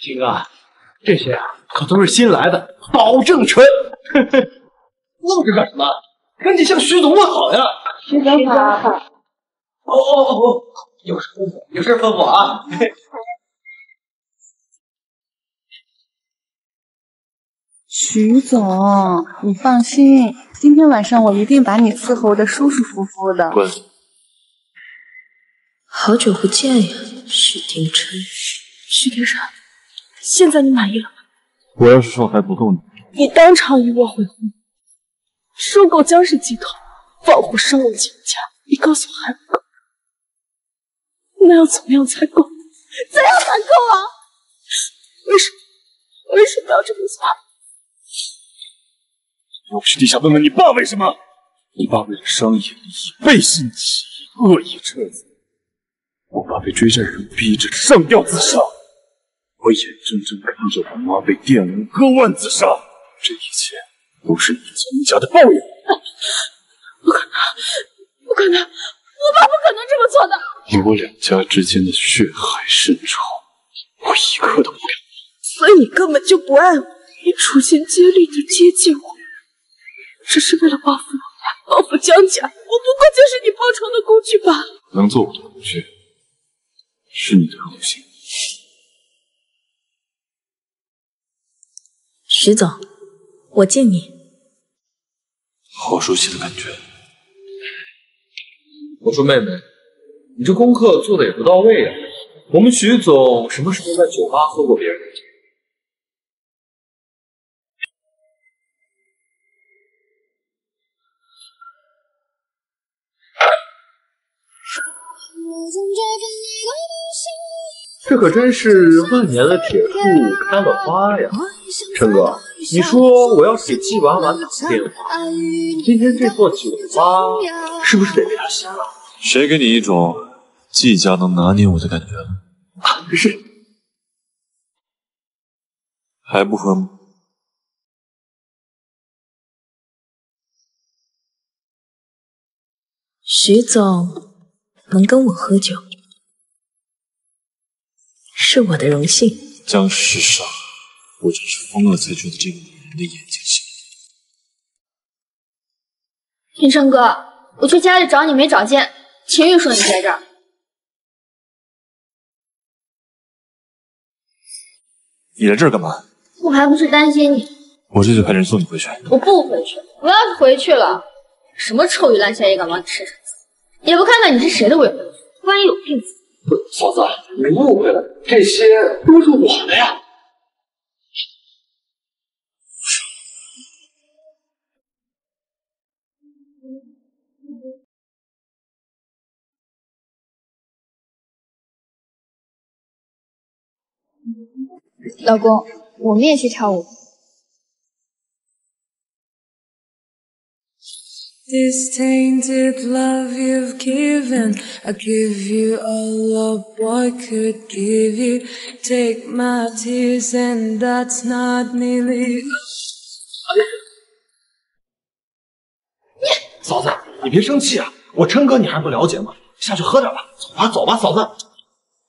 秦哥，这些啊可都是新来的，保证纯。愣着干什么？赶紧向徐总问好呀！徐总好。哦哦哦哦，有事吩咐，有事吩咐啊！徐总，你放心，今天晚上我一定把你伺候的舒舒服服的。滚！好久不见呀，许廷琛。许廷琛，现在你满意了吗？我要是说还不够呢？你当场与我悔婚，收购江氏集团，放火烧我秦家，你告诉我还不够？那要怎么样才够？怎样才够啊？为什么？为什么要这么做？要不是你想问问你爸为什么？你爸为了商业利益背信弃义，恶意撤资。我爸被追债人逼着上吊自杀，我眼睁睁看着我妈被玷污割腕自杀，这一切都是你江家的报应。不可能，不可能，我爸不可能这么做的。你我两家之间的血海深仇，我一刻都不敢。所以你根本就不爱我，你处心积虑的接近我。只是为了报复我，报复江家，我不过就是你报仇的工具罢了。能做我的工具，是你的荣幸。徐总，我敬你。好熟悉的感觉。我说妹妹，你这功课做的也不到位呀。我们徐总什么时候在酒吧喝过别人的酒？这可真是万年的铁树开了花呀！陈哥，你说我要是给季婉婉打个电话，今天这座酒吧是不是得被她掀了？谁给你一种季家能拿捏我的感觉了？啊，是。还不喝吗？徐总能跟我喝酒，是我的荣幸。江世上，我真是疯了才觉得这个女人的眼睛像。天生哥，我去家里找你没找见，秦玉说你在这儿。你来这儿干嘛？我还不是担心你。我这就派人送你回去。我不回去，我要是回去了，什么臭鱼烂虾也敢往你身上撒，也不看看你是谁的未婚夫，万一有病死。嫂子，你误会了，这些都是我的呀。老公，我们也去跳舞。This tainted love you've given, I give you all a boy could give you. Take my tears, and that's not nearly. 嫂子，你别生气啊！我琛哥你还不了解吗？下去喝点吧，走吧，走吧，嫂子。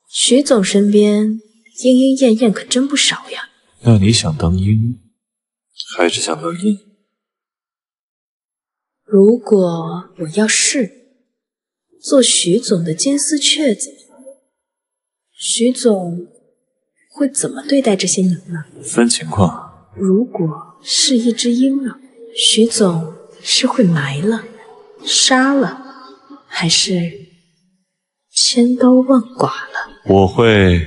徐总身边莺莺燕燕可真不少呀。那你想当鹰，还是想当鹰？如果我要是做徐总的金丝雀子，徐总会怎么对待这些鸟呢？分情况。如果是一只鹰呢？徐总是会埋了、杀了，还是千刀万剐了？我会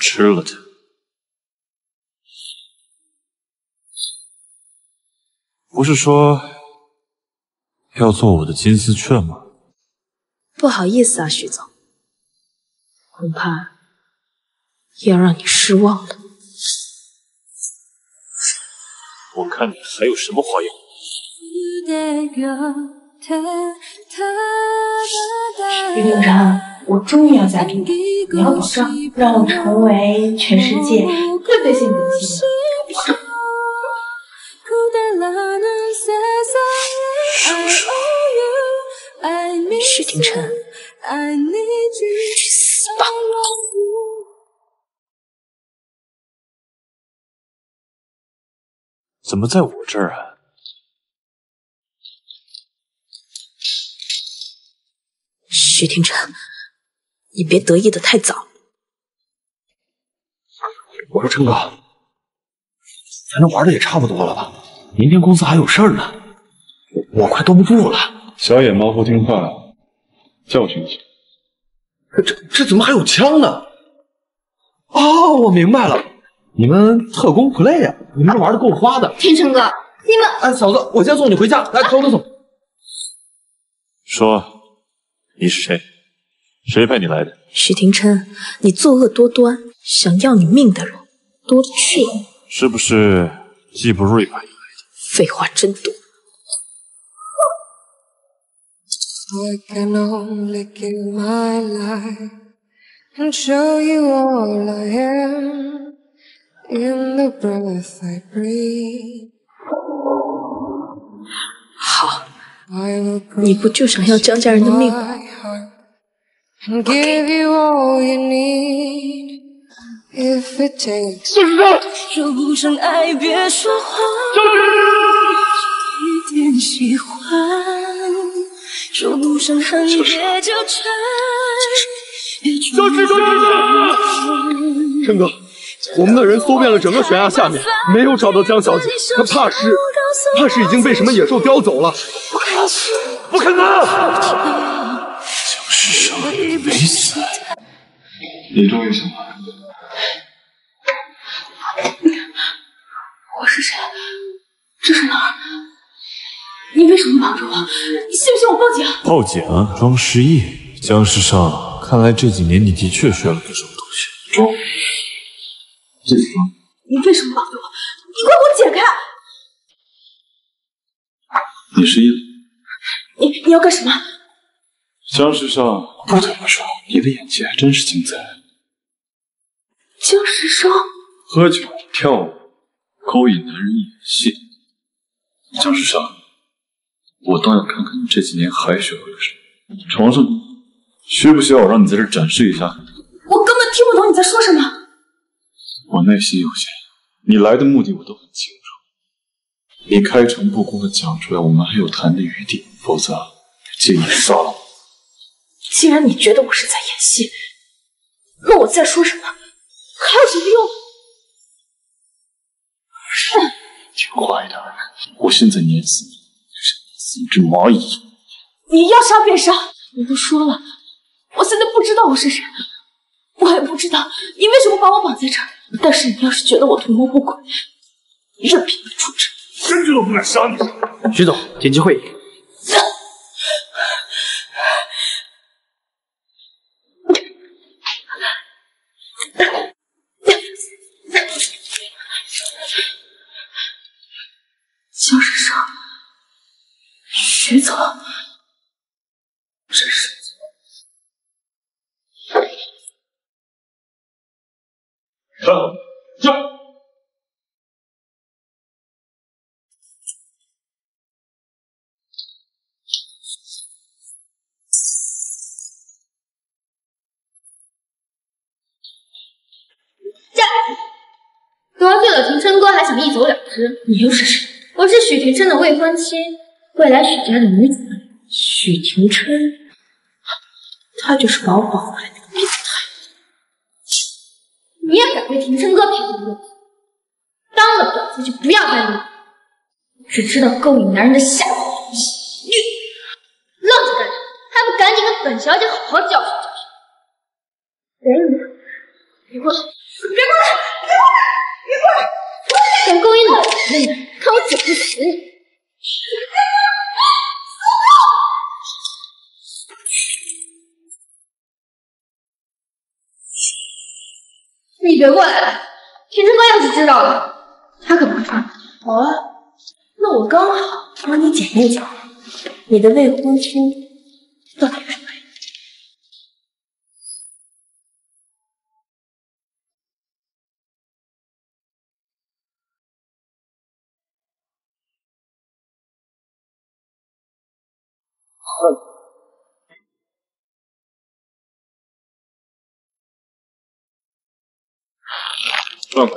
吃了它。不是说要做我的金丝雀吗？不好意思啊，徐总，恐怕要让你失望了。我看你还有什么花样？徐景琛，我终于要嫁给你，你要保证让我成为全世界最最幸福的妻子。徐庭琛，怎么在我这儿啊？徐庭琛，你别得意的太早。我说，陈哥，咱这玩的也差不多了吧？明天公司还有事儿呢。我快兜不住了。小野猫不听话，教训一下。这这怎么还有枪呢？哦，我明白了，你们特工 play 啊！你们这玩的够花的。天成哥，你们哎，嫂子，我先送你回家，来，走走走。说，你是谁？谁派你来的？许廷琛，你作恶多端，想要你命的人多了去了。是不是季不瑞派你来的？废话真多。I can only give my life and show you all I am in the breath I breathe. 好， I will 你不就想要江家人的命吗？ my heart and give you all you need if it takes. 说不上爱，别说谎，一点喜欢。 说不上恨，别纠缠。消失，消失！陈哥，我们的人搜遍了整个悬崖下面，没有找到江小姐，她怕是怕是已经被什么野兽叼走了。不可能！世上没死。你终于醒了。我是谁？这是哪儿？你为什么绑着我？你信不信我报警？报警？装失忆？江世上，看来这几年你的确学了个什么东西。装？这是装？你为什么绑着我？你快给我解开！你失忆了？你你要干什么？江世上，不得不说，你的演技还真是精彩。江世生，喝酒、跳舞、勾引男人、演戏，江世上，我倒要看看你这几年还学会了什么。床上，需不需要我让你在这儿展示一下？我根本听不懂你在说什么。我内心有限，你来的目的我都很清楚。你开诚布公的讲出来，我们还有谈的余地，否则介意杀了我。既然你觉得我是在演戏，那我再说什么还有什么用？听话一点，我现在碾死你，一只蚂蚁。你要杀便杀，我都说了，我现在不知道我是谁，我也不知道你为什么把我绑在这儿。但是你要是觉得我图谋不轨，任凭你处置。甚至都不敢杀你。徐总，紧急会议。徐总，这是站好，站。得罪了庭琛哥还想一走了之，你又是谁？我是许庭琛的未婚妻，未来许家的女主人。许廷琛，他就是把我绑回来那个变态。你也敢对廷琛哥评论？当了婊子就不要再理，只知道勾引男人的下流东西。你愣着干什么？还不赶紧跟本小姐好好教训教训！人呢？别过来！别过来！别过来！别过来！敢勾引老人的人，看我整不死你！你别过来了！廷琛哥要是知道了，他可不会放过你。好啊，那我刚好帮你检验检验，你的未婚夫到底是谁？哎。放开。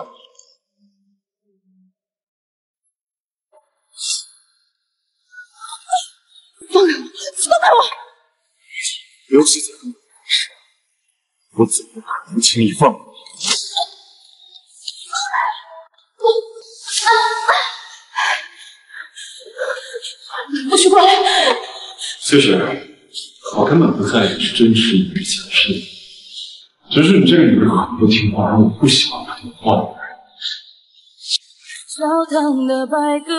放开我，放开我。刘师姐。我怎么可能轻易放过？其实我根本不在意是真实还是假实，只是你这个女人很不听话，让我不喜欢不听话的人。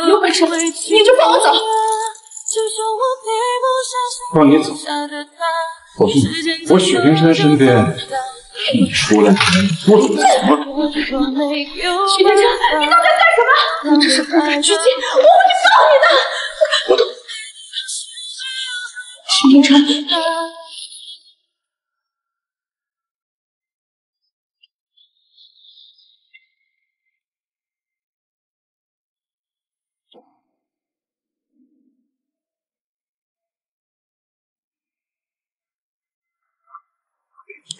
有本事你就放我走！放你走？我是我许廷琛身边，你出来，我怎么走？许天山，你到底在干什么？你这是不法拘禁，我会去告你的！许廷琛，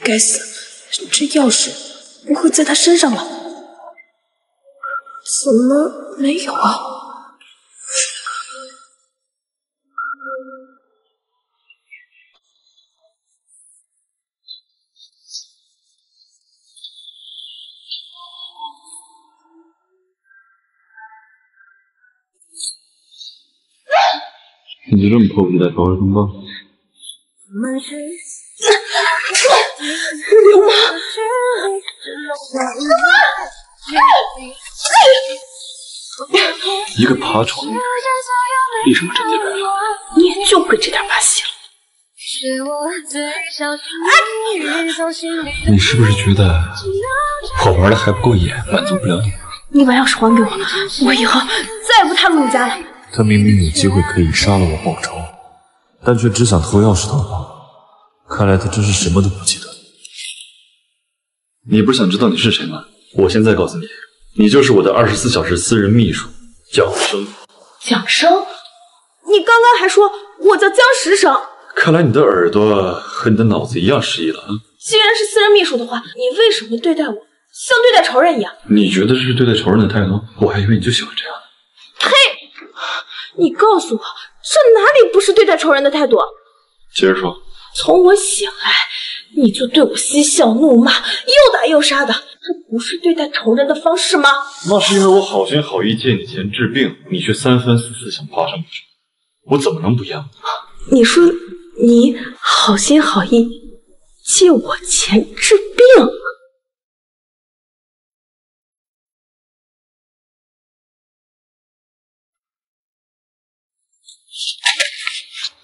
该死，这钥匙不会在他身上吧？怎么没有啊？你就这么迫不及待找我通报？流氓！一个爬床的女人，为什么贞洁白发？你也就会这点把戏了。你是不是觉得我玩的还不够野，满足不了你？你把钥匙还给我，我以后再也不踏入你家了。他明明有机会可以杀了我报仇，但却只想偷钥匙逃跑。看来他真是什么都不记得。你不是想知道你是谁吗？我现在告诉你，你就是我的二十四小时私人秘书蒋生。蒋生，你刚刚还说我叫江石生。看来你的耳朵和你的脑子一样失忆了啊！既然是私人秘书的话，你为什么对待我像对待仇人一样？你觉得这是对待仇人的态度？我还以为你就喜欢这样。呸！你告诉我，这哪里不是对待仇人的态度？接着说。从我醒来，你就对我嬉笑怒骂，又打又杀的，这不是对待仇人的方式吗？那是因为我好心好意借你钱治病，你却三番四次想爬上我身，我怎么能不要？你说你好心好意借我钱治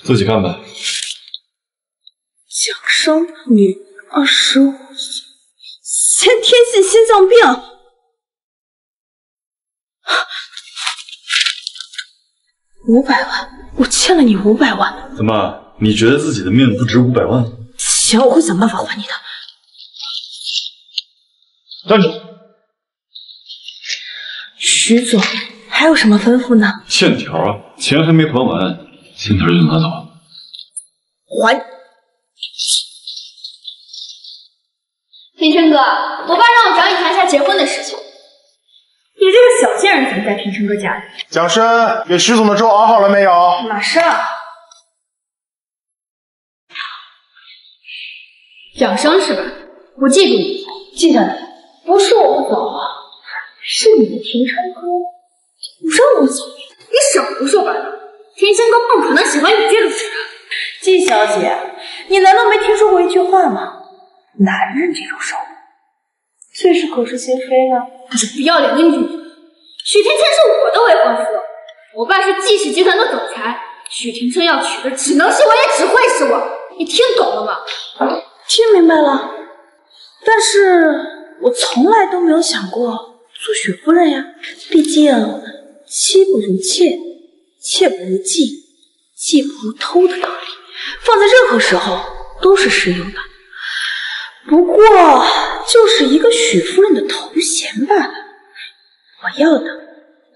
自己看吧。蒋生，女，二十五岁，先天性心脏病。五百万，我欠了你五百万。怎么？你觉得自己的命不值五百万？钱，我会想办法还你的。站住！徐总，还有什么吩咐呢？欠条啊，钱还没还完，欠条就拿走。还。天琛哥，我爸让我找你谈一下结婚的事情。你这个小贱人怎么在天琛哥家里？蒋生，给徐总的粥熬好了没有？马上。蒋生是吧？我记住你了，记下来。不是我不走啊，是你的天琛哥不让我走。你少胡说八道！天琛哥不可能喜欢你这种人。季小姐，你难道没听说过一句话吗？男人这种生物，最是口是心非呢。他是不要脸的女人。许天琛是我的未婚夫，我爸是季氏集团的总裁，许廷琛要娶的只能是我，也只会是我。你听懂了吗？听明白了，但是我从来都没有想过做许夫人呀。毕竟妻不如妾，切不如妓，妓不如偷的道理，放在任何时候都是适用的。不过就是一个许夫人的头衔罢了。我要的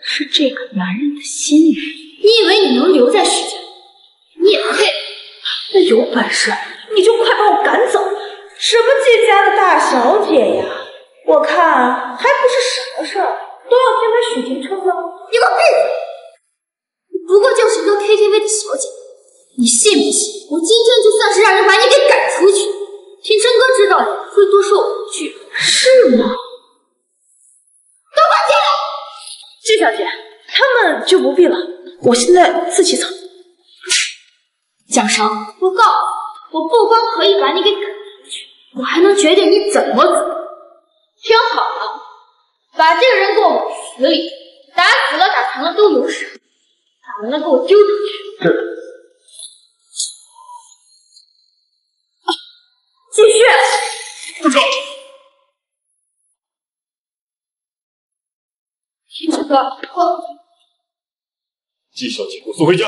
是这个男人的心。你以为你能留在许家？你也配？那有本事你就快把我赶走！什么季家的大小姐呀，我看还不是什么事儿都要偏袒许廷琛吗？你给我闭嘴！不过就是一个 KTV 的小姐，你信不信？我今天就算是让人把你给赶出去，天生哥知道也不会多说我一句。是吗？都快进来！季小姐，他们就不必了，我现在自己走。江生，我告诉你，我不光可以把你给赶出去，我还能决定你怎么走。听好了，把这个人给我往死里打，死了打残了都有赏，打完了给我丢出去。是继续。住手！天成哥，我季小姐，给我送回家。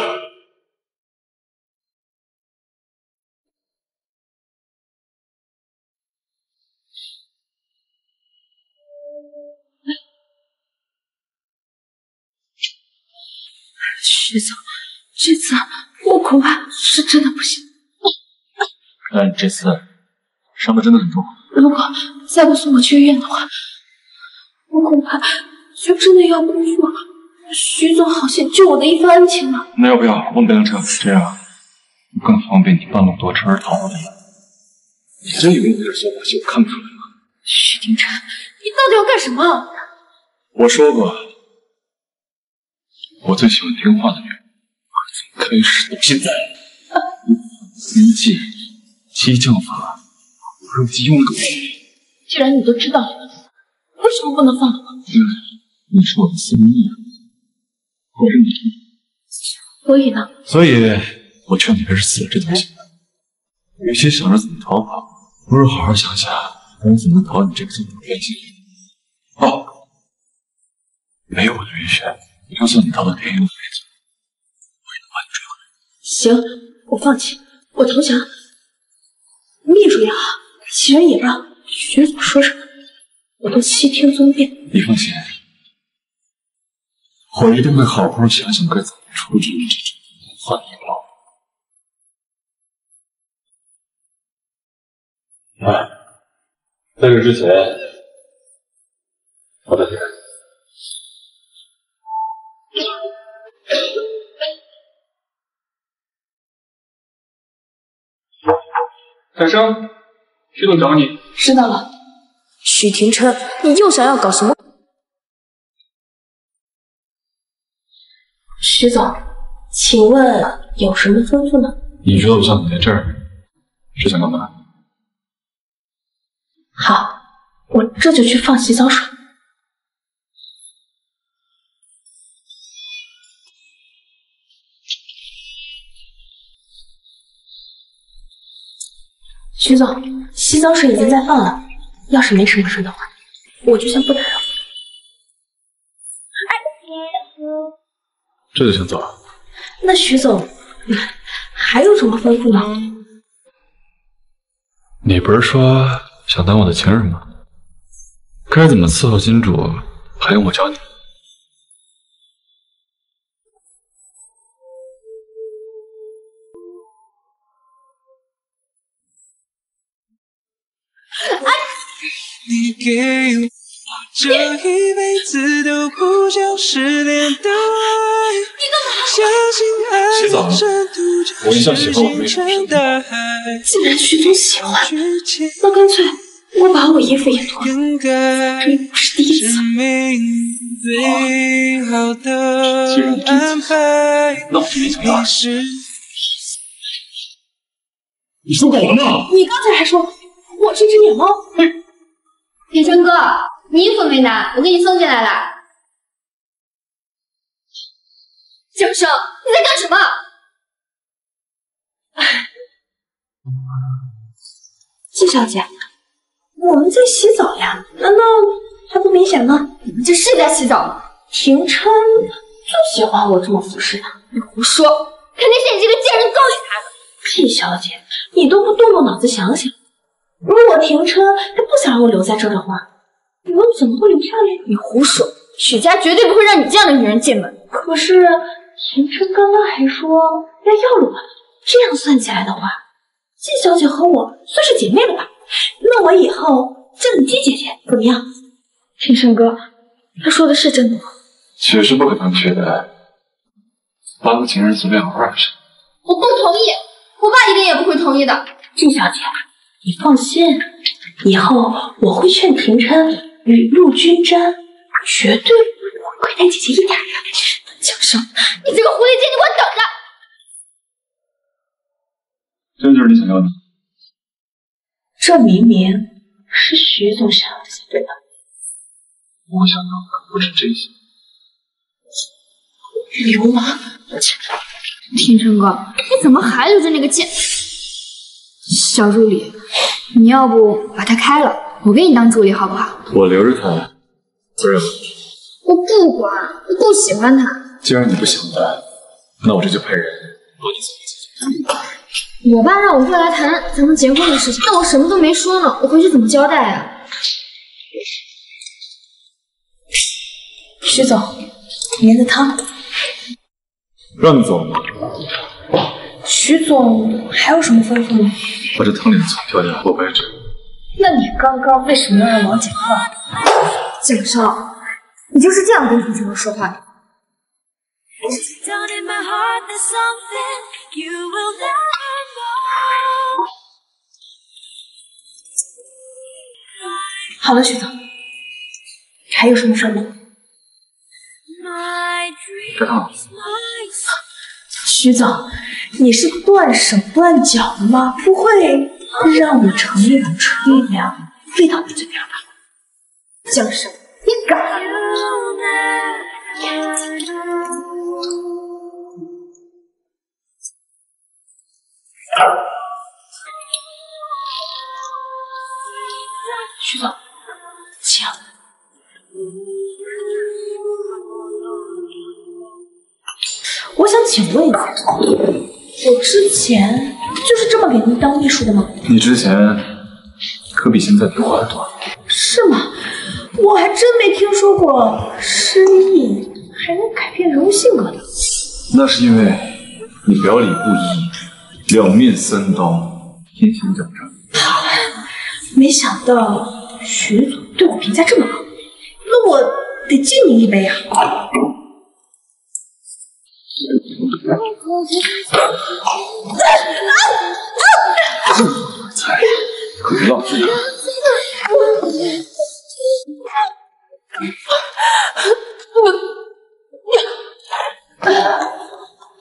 徐总，这次我恐怕是真的不行。看来你这次伤的真的很重。如果再不送我去医院的话，我恐怕就真的要辜负徐总好心救我的一番恩情了。那要不要我们辆车？这样更方便你半路夺车而逃离。你真以为你这点小把戏我看不出来吗？徐廷琛，你到底要干什么？我说过，我最喜欢听话的女人。从开始到现在，一计激将法，如今用了个屁。既然你都知道了，为什么不能放了我？因为你是我的私密我是你。所以呢？所以，我劝你还是死了这条心。与其想着怎么逃跑，不如好好想想，我怎么逃你这个罪孽心。哦，没有我的允许，就算你逃到天涯海角，我也能把你追回来。行，我放弃，我投降。秘书也好，袭人也罢，徐总说什么，我都悉听尊便。你放心，我一定会好好想想该怎么处置你这只换你老。哎，在这之前，我得先。小生，徐总找你。知道了，许廷琛，你又想要搞什么？徐总，请问有什么吩咐呢？你知道我叫你来这儿是想干嘛？好，我这就去放洗澡水。徐总，洗澡水已经在放了，要是没什么事的话，我就先不打扰。这就想走啊？那徐总还有什么吩咐吗？你不是说想当我的情人吗？该怎么伺候金主，还用我教你？给我这一辈子都不想失联的爱，相信爱的深度就是星辰大海。既然徐总喜欢，那干脆我把我衣服也脱了，这又不是第一次。最好的安排，那我就没想要。是你说狗了吗？你刚才还说我是只野猫，天成哥，你衣服没拿，我给你送进来了。江生，你在干什么？季小姐，我们在洗澡呀，难道还不明显吗？你们这是在洗澡吗？廷琛就喜欢我这么服侍他。你胡说，肯定是你这个贱人勾引他的。季小姐，你都不动动脑子想想，如果廷琛他不想让我留在这儿的话，我怎么会留下来？你胡说，许家绝对不会让你这样的女人进门。可是廷琛刚刚还说要要了我的，这样算起来的话，季小姐和我算是姐妹了吧？那我以后叫你季姐姐怎么样？天生哥，他说的是真的吗？确实不可能觉得八个情人随便玩玩是。我不同意，我爸一定也不会同意的。季小姐，你放心，以后我会劝廷琛雨露均沾，绝对不会亏待姐姐一点的。江生，你这个狐狸精，你给我等着！这就是你想要的？这明明是徐总想要的才对吧？我想要的不止这些。流氓！廷琛哥，你怎么还留着那个贱小助理？你要不把他开了，我给你当助理好不好？我留着他，不然我不管，我不喜欢他。既然你不喜欢他，那我这就派人帮你怎么解决。我爸让我过来谈咱们结婚的事情，但我什么都没说呢，我回去怎么交代啊？徐总，您的汤。让你走吗？徐总还有什么吩咐吗？把这汤里的草挑掉，我不爱吃。那你刚刚为什么要让王姐放？景少，你就是这样跟同学们说话的？好了，徐总，还有什么事吗？这汤。徐总，你是断手断脚的吗？不会让我盛一碗纯凉喂到你嘴边吧？江生，你敢！徐总，我想请问一下，我之前就是这么给您当秘书的吗？你之前可比现在比我还多。是吗？我还真没听说过失忆还能改变人物性格的。那是因为你表里不一，两面三刀，阴险狡诈。好，没想到徐总对我评价这么高，那我得敬您一杯啊！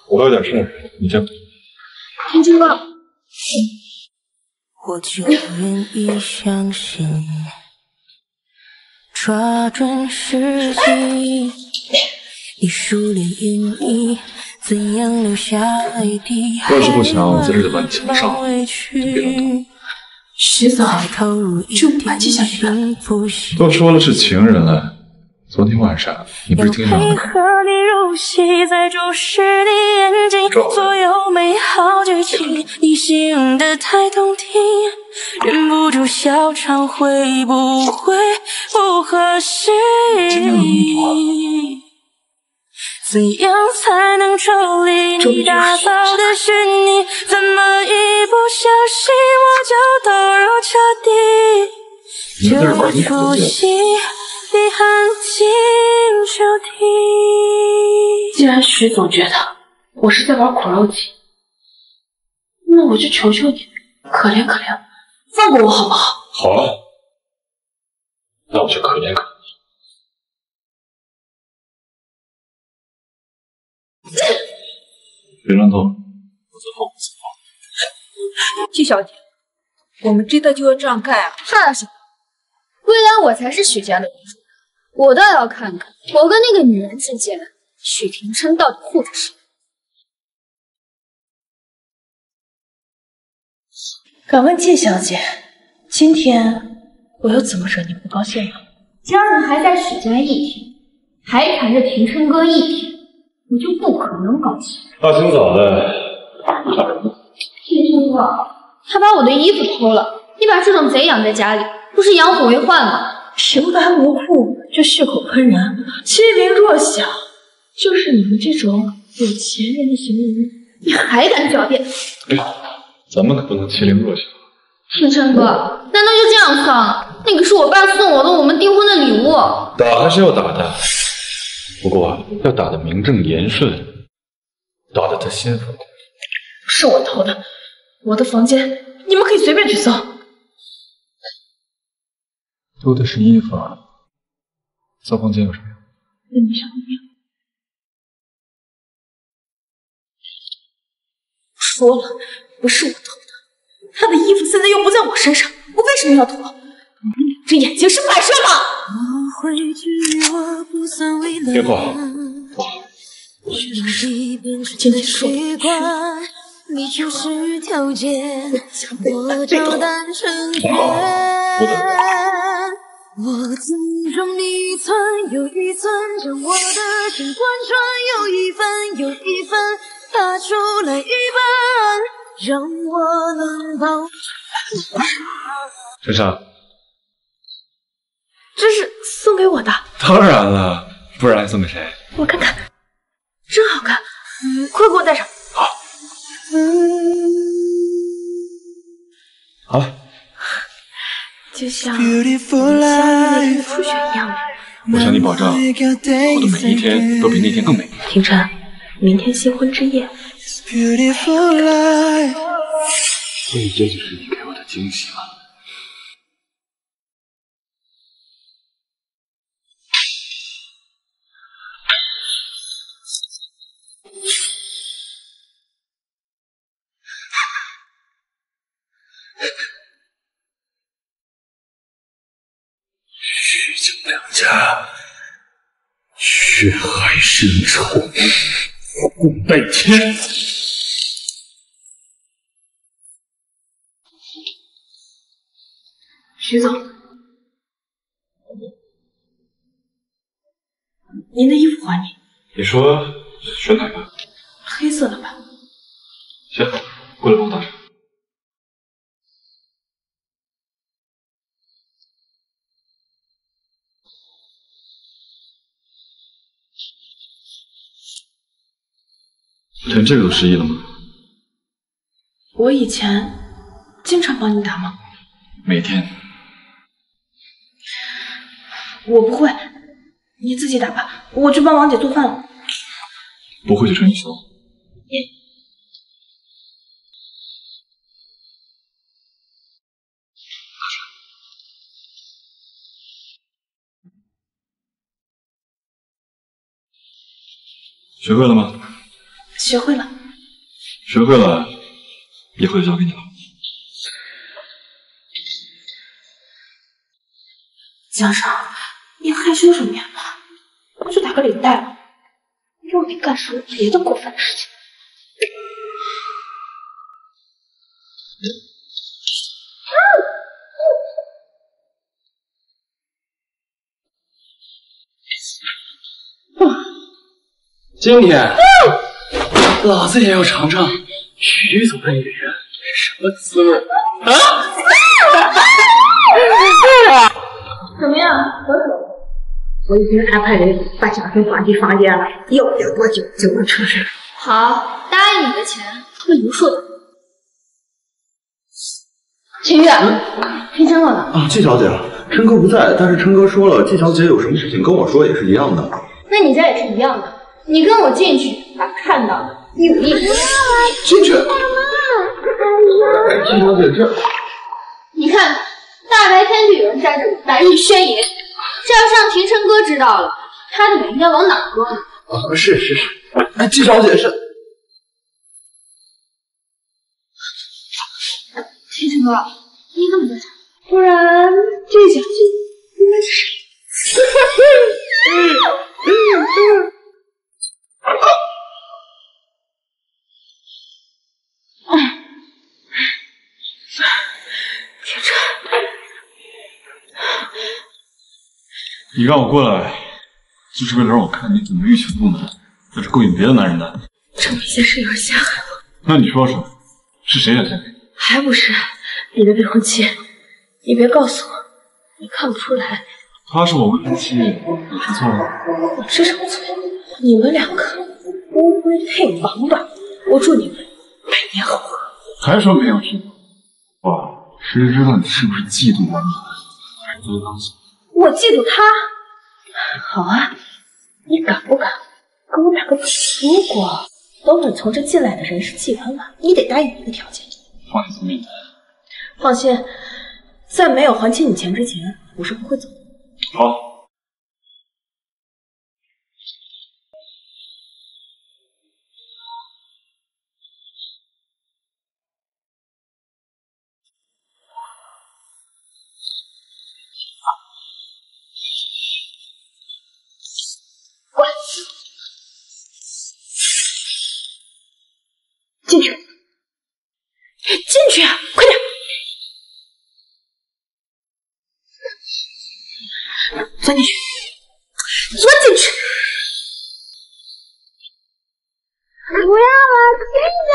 我有点事，你先。天青哥，我就愿意相信，抓准时机，你梳理云衣，怎样留下泪滴？要是不想在这就把你请上，就别乱动。徐总就不把季小姐了。都说了是情人了，昨天晚上你不是听到了吗？和你入戏，再注视你眼睛，所有美好剧情，你形容的太动听，忍不住笑场，会不会不合时宜？怎样才能抽离你打造的虚拟？怎么一不小心我就投入彻底？这出戏你很清楚听。既然徐总觉得我是在玩苦肉计，那我就求求你，可怜可怜我，放过我好不好？好了，那我就可怜可怜 别乱动，否则后果自负。季小姐，我们真的就要这样干啊？怕什么？未来我才是许家的公主，我倒要看看我跟那个女人之间，许廷琛到底护着谁。敢问季小姐，今天我又怎么惹你不高兴了？今儿你还在许家一天，还缠着廷琛哥一天，我就不可能高兴。大清早的，吵什么？廷琛哥，他把我的衣服偷了，你把这种贼养在家里，不是养虎为患吗？平白无故就血口喷人，欺凌弱小，就是你们这种有钱人的行为。你还敢狡辩？哎，咱们可不能欺凌弱小。天琛哥，难道就这样算了？那个是我爸送我的我们订婚的礼物。打还是要打的，不过要打得名正言顺，打得他心服口服。是我偷的，我的房间你们可以随便去搜。偷的是衣服啊，搜房间有什么用？那你想怎么样？说了，不是我偷的，他的衣服现在又不在我身上，我为什么要偷？你们两只眼睛是摆设吗？天后，今天说你就是条件，我照单成全。我尊重你一寸又一寸，将我的心贯穿，又一分又一分，打出来一半，让我能保。这是送给我的，当然了，不然还送给谁？我看看，真好看，快给我戴上。好好了，就像相遇那天初雪一样美。我向你保证，我的每一天都比那天更美。廷琛，明天新婚之夜，所以这就是你给我的惊喜吗？徐景两家血海深仇，不共戴天。徐总，您的衣服还你，你说选哪个？黑色的吧。行，过来帮我打上。连这个都失忆了吗？我以前经常帮你打吗？每天。我不会，你自己打吧，我去帮王姐做饭了。不会就称一声。学会了吗？学会了。学会了，以后就交给你了。江少，你害羞什么呀？不就打个领带吗？又没干什么别的过分的事情？今天，老子也要尝尝徐总的女人是什么滋味啊！怎么样，得手？我已经安排人把家政搬进房间了，要不了多久就能出事。好，答应你的钱会如数的。秦月，听琛哥呢？啊，季小姐，琛哥不在，但是琛哥说了，季小姐有什么事情跟我说也是一样的。那你家也是一样的，你跟我进去，把看到的。进去。季小姐，这你看，大白天就有人在这里白日宣言，这要让庭琛哥知道了，他的脸应该往哪搁呢？啊，是是是，哎，季小姐是。廷琛哥，你怎么在这？不然这小姐应该是谁？廷琛，你让我过来，就是为了让我看你怎么欲擒故纵，在这勾引别的男人的。这明显是有人陷害我，那你说说，是谁想陷害你？还不是你的未婚妻？你别告诉我，你看不出来她是我未婚妻，你知错了？我知什么错？你们两个乌龟配王八，我祝你们百年好合。还说没有听过？哇，谁知道你是不是嫉妒我女作为当小我嫉妒他。好啊，你敢不敢跟我打个赌？如果等会从这进来的人是季婉婉，你得答应一个条件。放你聪明。放心，在没有还清你钱之前，我是不会走的。好。钻进去，钻进去！不要啊，队长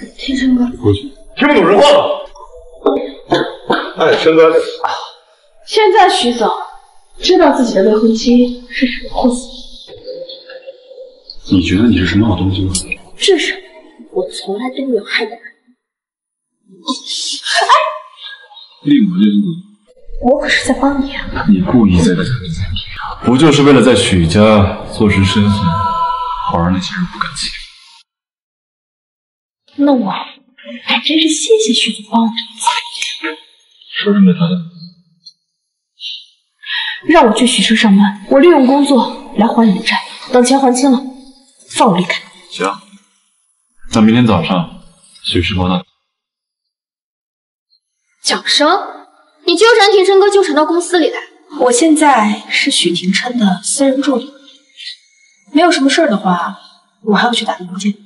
们！天生哥，回去。听不懂人话吗。哎，琛哥，现在徐总知道自己的未婚妻是什么货色。你觉得你是什么好东西吗？至少我从来都没有害过人。哎，令我认路。我可是在帮你啊！你故意在这里，不就是为了在许家坐实身份，好让那些人不敢欺负？那我还真是谢谢许总帮我这一次。说什么他的？让我去许氏上班，我利用工作来还你的债，等钱还清了，放我离开。行，那明天早上许氏报道。蒋生，你纠缠庭琛哥纠缠到公司里来？我现在是许廷琛的私人助理，没有什么事儿的话，我还要去打个文件。干！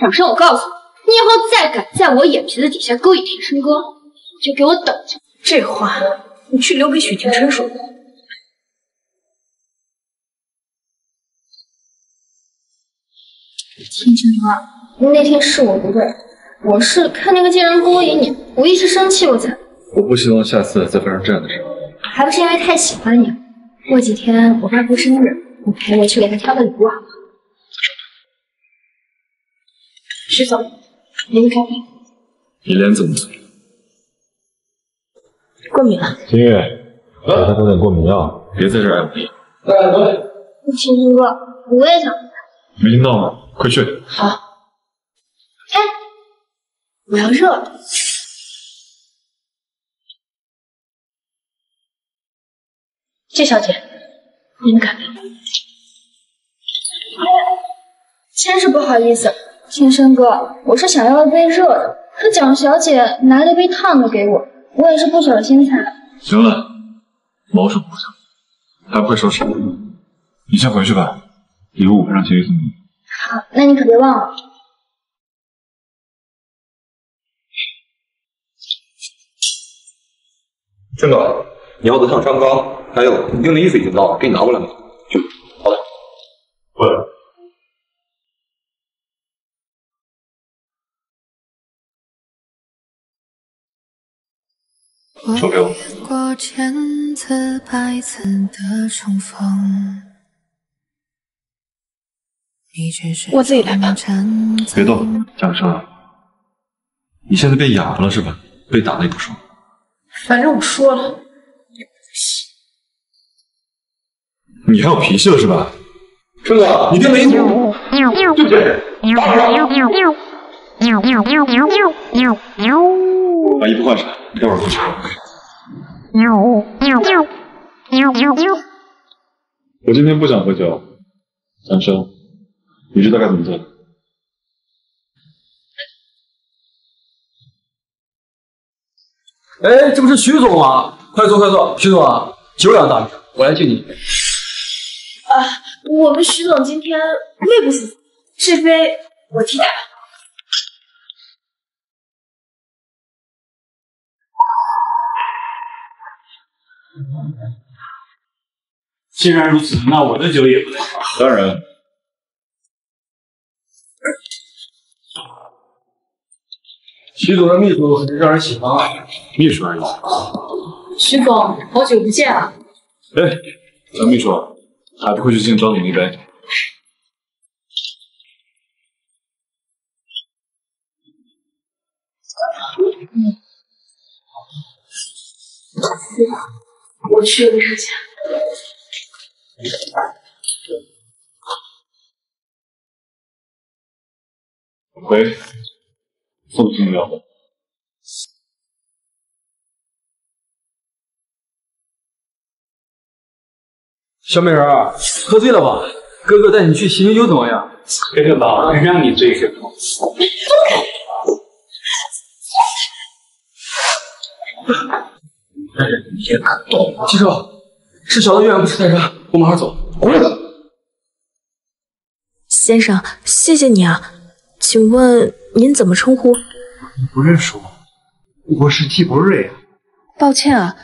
蒋生，我告诉你，你以后再敢在我眼皮子底下勾引庭琛哥，你就给我等着！这话你去留给许廷琛说。庭琛哥，那天是我不对，我是看那个贱人勾引你，我一时生气我才……我不希望下次再发生这样的事。还不是因为太喜欢你。过几天我外婆生日，你陪我去给她挑个礼物好不好？徐总，您咖啡。你脸怎么了？过敏了。金月，给他涂点过敏药，别在这儿碍眼。庭琛哥，我也想。没听到吗？快去！好。哎，我要热的。谢小姐，您的咖啡。真是不好意思，庆生哥，我是想要一杯热的，可蒋小姐拿了一杯烫的给我，我也是不小心才……行了，毛手毛脚，还不会收拾。你先回去吧，礼物我会让秦月送给你。好，那你可别忘了。郑哥，你要的烫伤膏，还有你订的衣服已经到了，给你拿过来了。去。好的。过来。手给我。过千次百次的重逢。我自己来吧。别动，蒋生，你现在变哑巴了是吧？被打了也不说。反正我说了，你还有脾气了是吧？春哥，你定没错。对不对？把衣服换上，待会儿过去。我今天不想喝酒，蒋生。你知道该怎么做？哎，这不是徐总吗？快坐，快坐，徐总啊，久仰大名，我来敬你一杯。啊，我们徐总今天胃不舒服，这杯我替他。既然如此，那我的酒也不能少。当然。徐总的秘书很是让人喜欢啊。秘书而已。徐总，好久不见啊！哎，蒋秘书，还不快去敬张总一杯？嗯我去卫生间。喂，送不送药？小美人儿，喝醉了吧？哥哥带你去醒醒酒怎么样？这个老人让你醉什么？人也敢动。记住，吃小的永远不吃泰山。我马上走。先生，谢谢你啊。请问您怎么称呼？你不认识我？我是季博瑞啊。抱歉啊，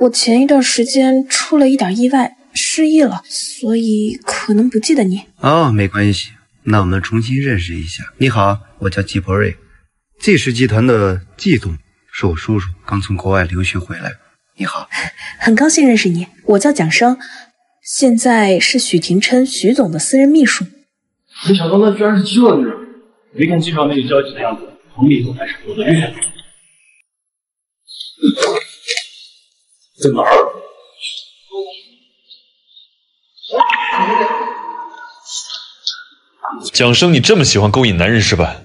我前一段时间出了一点意外，失忆了，所以可能不记得你。哦，没关系，那我们重新认识一下。你好，我叫季博瑞，季氏集团的季总是我叔叔，刚从国外留学回来。你好，很高兴认识你，我叫蒋生，现在是许廷琛许总的私人秘书。没想到那居然是肌肉女人，没看机场那个焦急的样子，彭丽总还是躲得远。在哪儿？蒋生，你这么喜欢勾引男人是吧？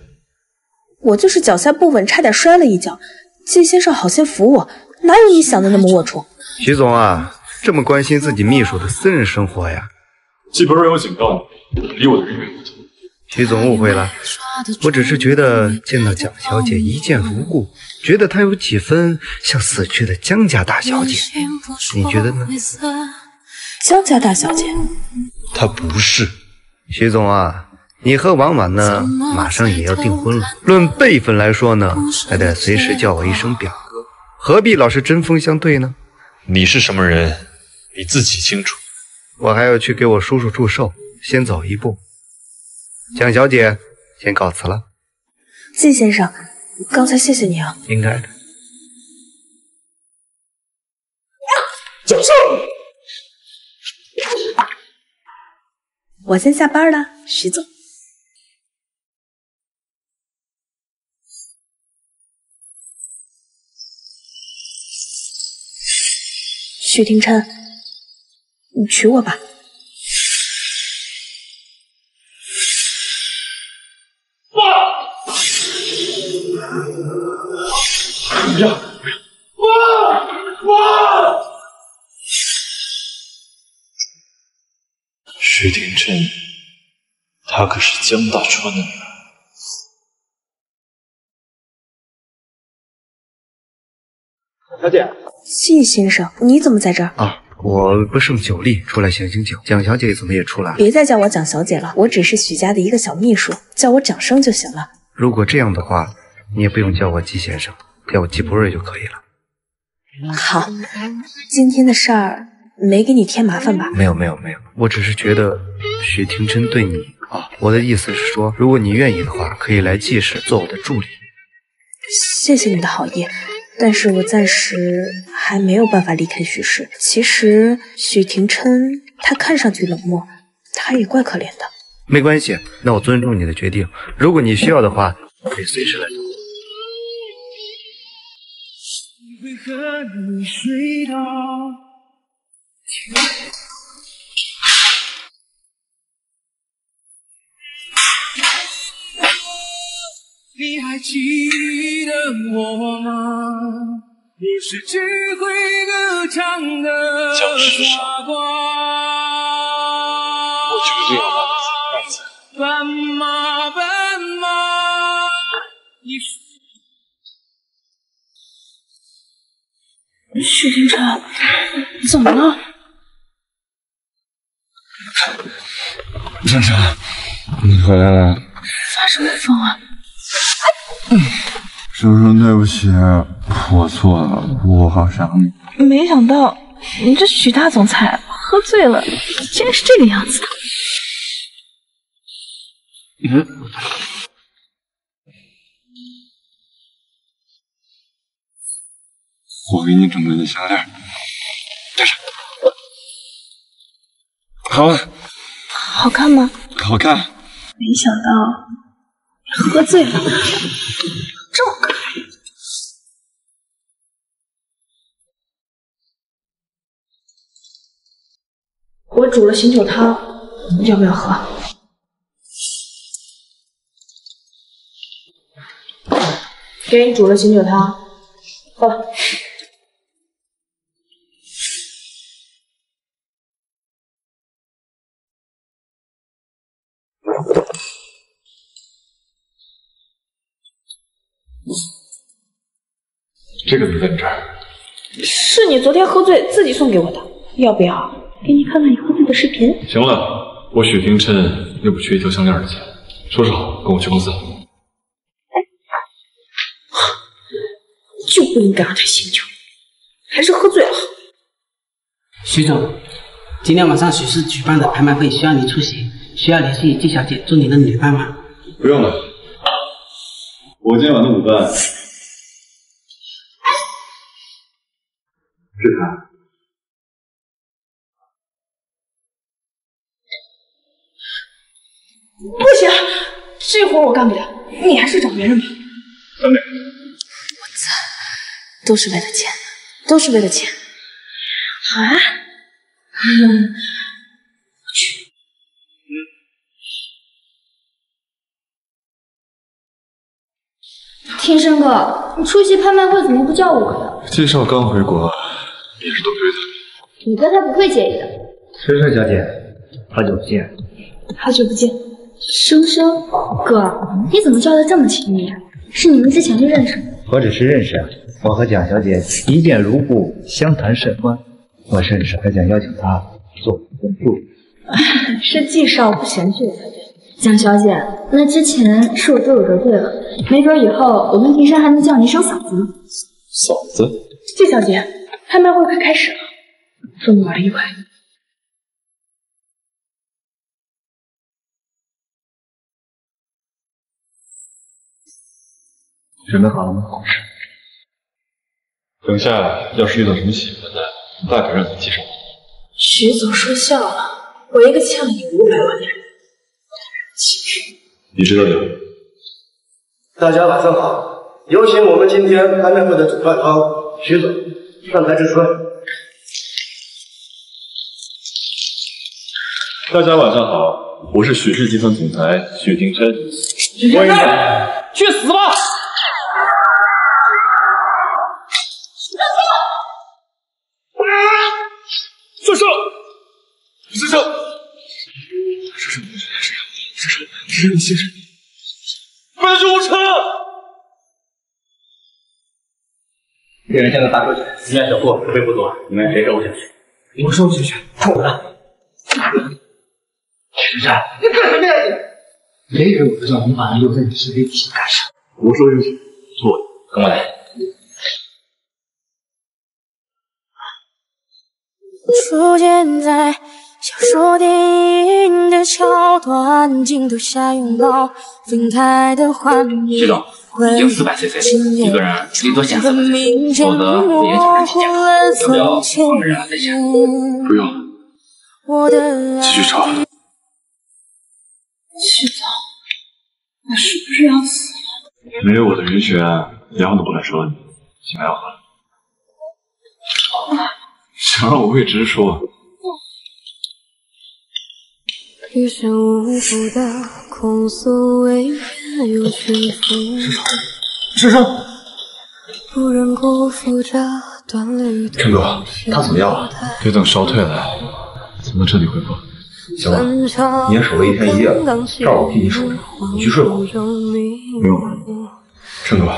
我就是脚下不稳，差点摔了一跤。季先生好心扶我，哪有你想的那么龌龊？徐总啊，这么关心自己秘书的私人生活呀？季博瑞，我警告你，离我的人远一点。徐总误会了，我只是觉得见到蒋小姐一见如故，觉得她有几分像死去的江家大小姐，你觉得呢？江家大小姐，她不是。徐总啊，你和婉婉呢，马上也要订婚了。论辈分来说呢，还得随时叫我一声表哥，何必老是针锋相对呢？你是什么人，你自己清楚。我还要去给我叔叔祝寿，先走一步。蒋小姐，先告辞了。季先生，刚才谢谢你啊。应该的。我先下班了，徐总。许廷琛，你娶我吧。徐廷琛，她可是江大川的女儿。小姐，季先生，你怎么在这儿？啊，我不胜酒力，出来醒醒酒。蒋小姐怎么也出来了？别再叫我蒋小姐了，我只是许家的一个小秘书，叫我蒋生就行了。如果这样的话，你也不用叫我季先生，叫我季博瑞就可以了。好，今天的事儿没给你添麻烦吧？没有没有没有，我只是觉得许廷琛对你啊，我的意思是说，如果你愿意的话，可以来季氏做我的助理。谢谢你的好意，但是我暂时还没有办法离开许氏。其实许廷琛他看上去冷漠，他也怪可怜的。没关系，那我尊重你的决定。如果你需要的话，可以随时来找我。和你睡到你还记得我吗？你是只会歌唱的傻瓜。我决定要把你放在。斑马，斑马，你是。许廷琛，怎么了？琛琛，你回来了。发什么疯啊？叔叔，对不起，我错了，我好想你。没想到你这许大总裁喝醉了，竟然是这个样子。嗯。我给你准备的项链，戴上。好啊，好看吗？好看。没想到你喝醉了。这么可爱。我煮了醒酒汤，要不要喝？给你煮了醒酒汤，喝。这个怎么在你这儿？是你昨天喝醉自己送给我的，要不要给你看看你喝醉的视频？行了，我许廷琛又不缺一条项链的钱，收拾好，跟我去公司。就不应该让他醒酒，还是喝醉了好。徐总，今天晚上许氏举办的拍卖会需要你出席，需要联系季小姐做你的女伴吗？不用了，我今晚的舞伴是他。不行，这活我干不了，你还是找别人吧。我操，都是为了钱，都是为了钱。好啊，嗯，去。天生哥，你出席拍卖会怎么不叫我呀？季少刚回国，你哥他不会介意的。深深小姐，好久不见。好久不见，生生哥，你怎么叫的这么亲密啊？是你们之前就认识吗？何止是认识啊，我和蒋小姐一见如故，相谈甚欢。我甚至还想邀请她做我的助理。是季少不嫌弃我才对。蒋小姐，那之前是我对我得罪了，没准以后我跟庭山还能叫你一声嫂子呢。嫂子，季小姐，拍卖会快开始了，祝你玩的愉快。准备好了吗？等下要是遇到什么喜欢的，大可让你介绍。徐总说笑了，我一个欠了你五百万的人，你知道的。大家晚上好，有请我们今天拍卖会的主办方徐总上台致辞。大家晚上好，我是许氏集团总裁许廷琛，欢迎你。去死吧！先生，先生，先生，先生，先生，先生，先生，快来救护车！这人现在打出去，你家小顾背不走，你们谁收下去？我收下去，看我的！陈山，你干什么呀你？没人我不知道你把人留在你身边，你想干啥？我收下去，坐，跟我来。出现在小说、电影的桥段，镜头下拥抱，分开的画面。徐总，已经四百 cc，一个人最多限四百 cc，否则不影响人体健康。要不要换个人来再下？不用，继续吵。徐总，我是不是要死了？没有我的允许，药都不敢说你。请来药喝。想让我喂直说。于事无补的空诉，未免有驯服。师生，不忍辜负这段旅途。陈哥，他怎么样了？得等烧退了，才能彻底恢复。行了，你也守了一天一夜了，这儿我替你守着，你去睡吧。不用了。陈哥，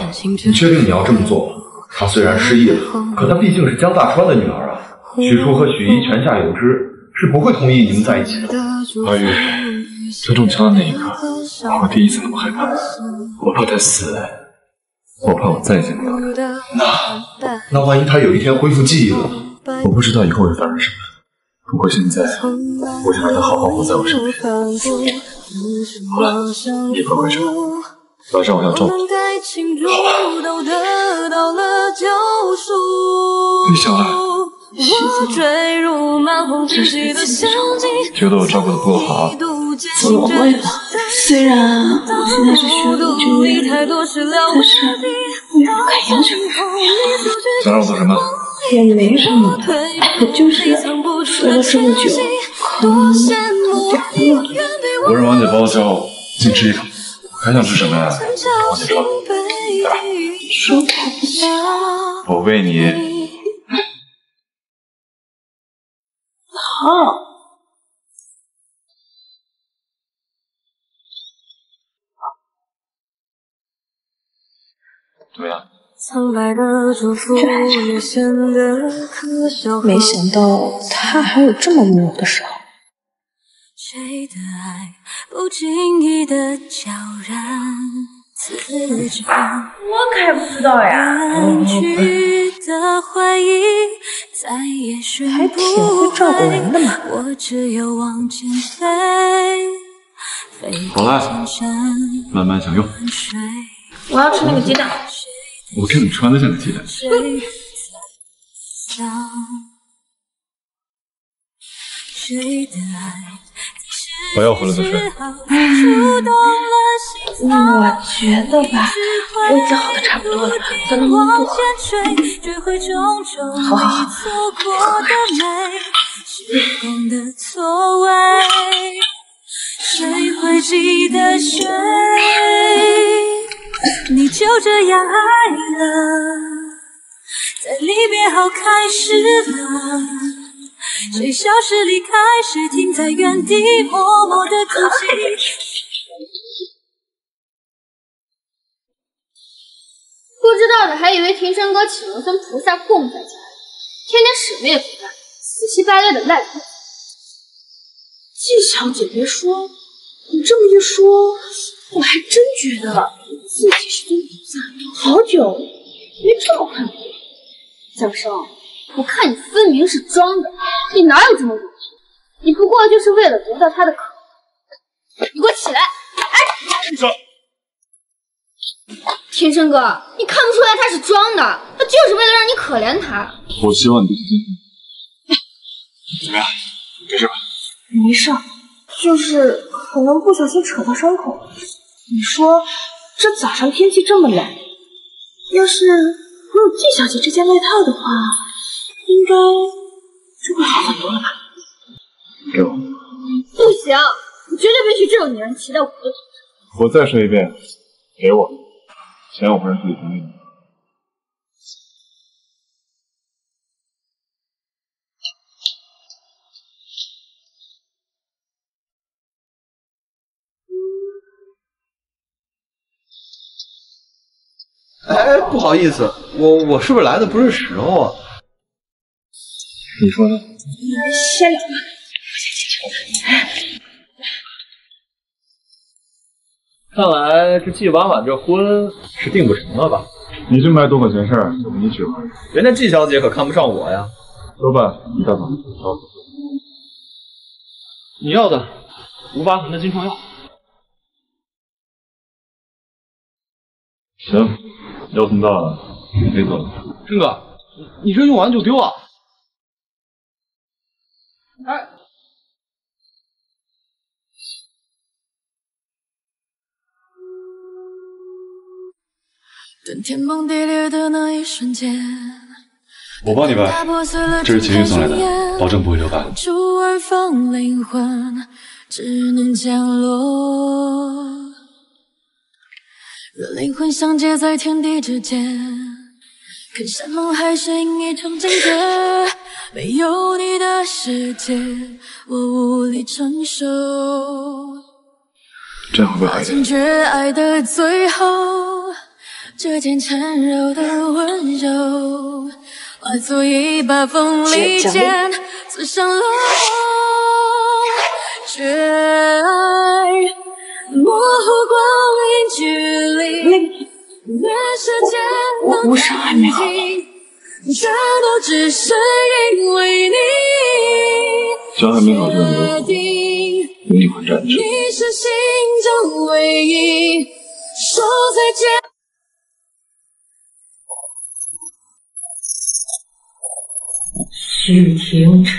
你确定你要这么做吗？她虽然失忆了，可她毕竟是江大川的女儿啊。许初和许一泉下有知，是不会同意你们在一起的。阿玉，他中枪的那一刻，我第一次那么害怕，我怕他死，我怕我再也见不到他。那那万一他有一天恢复记忆了，我不知道以后会发生什么。不过现在，我想让他好好活在我身边。好了，你快回去吧，晚上我要照顾你。你想啊。徐总，这是个亲情觉得我照顾的不够好，所谓了。虽然我现在是学武军人，但是我也不敢要求你什么呀。想让我做什么？也没什么的，我就是说了这么久，可能有点饿。我让王姐包饺子，请吃一口。还想吃什么呀？王姐说，来吧。说不。我喂你。好。怎么样？没想到他还有这么温柔的时候。我可不知道呀。还挺会照顾人的嘛。好了，慢慢享用。我要吃那个鸡蛋。我看你穿得像个鸡蛋。我要喝了再睡。我觉得吧，我已经好的差不多了，咱能不能不喝？好好好，谁会记得谁？你就这样爱了，在离别后开始了，谁消失离开，谁停在原地默默的哭泣。不知道的还以为庭生哥请了尊菩萨供在家里，天天什么也不干，死乞白赖的赖在季小姐别说，你这么一说，我还真觉得自己是尊菩萨，好久没这么快活。蒋生，我看你分明是装的，你哪有这么委屈？你不过就是为了得到他的可你给我起来！哎，住手！天生哥，你看不出来他是装的，他就是为了让你可怜他。我希望你别今天。怎么样，没事吧？没事，就是可能不小心扯到伤口了。你说这早上天气这么冷，要是我有季小姐这件外套的话，应该就会好很多了吧？给我。不行，我绝对不许这种女人骑在我的头上。我再说一遍，给我。钱我会让自己的。哎，不好意思，我我是不是来的不是时候啊？你说呢？先聊吧，我先进去。看来这季婉婉这婚是定不成了吧？你这么爱多管闲事，就你喜欢。人家季小姐可看不上我呀。说吧，你大嫂，你要的五把粉的金创药。行，药送到了，你可以走了。琛哥，你这用完就丢啊？哎。等天崩地裂的那一瞬间，我帮你吧，这是秦玉送来的，保证不会留疤。放灵魂，只能降落。若灵魂相接在天地之间，看山盟海誓应已成正果。没有你的世界，我无力承受。这样会不会好一点？却爱的最后。指尖缠绕的温柔，化作一把锋利剑，刺伤了我。却爱模糊光阴距离，越是艰难还没好，全都只是因为你。伤还没好就能够有你还债的事。你是心中唯一，说再见。许廷琛，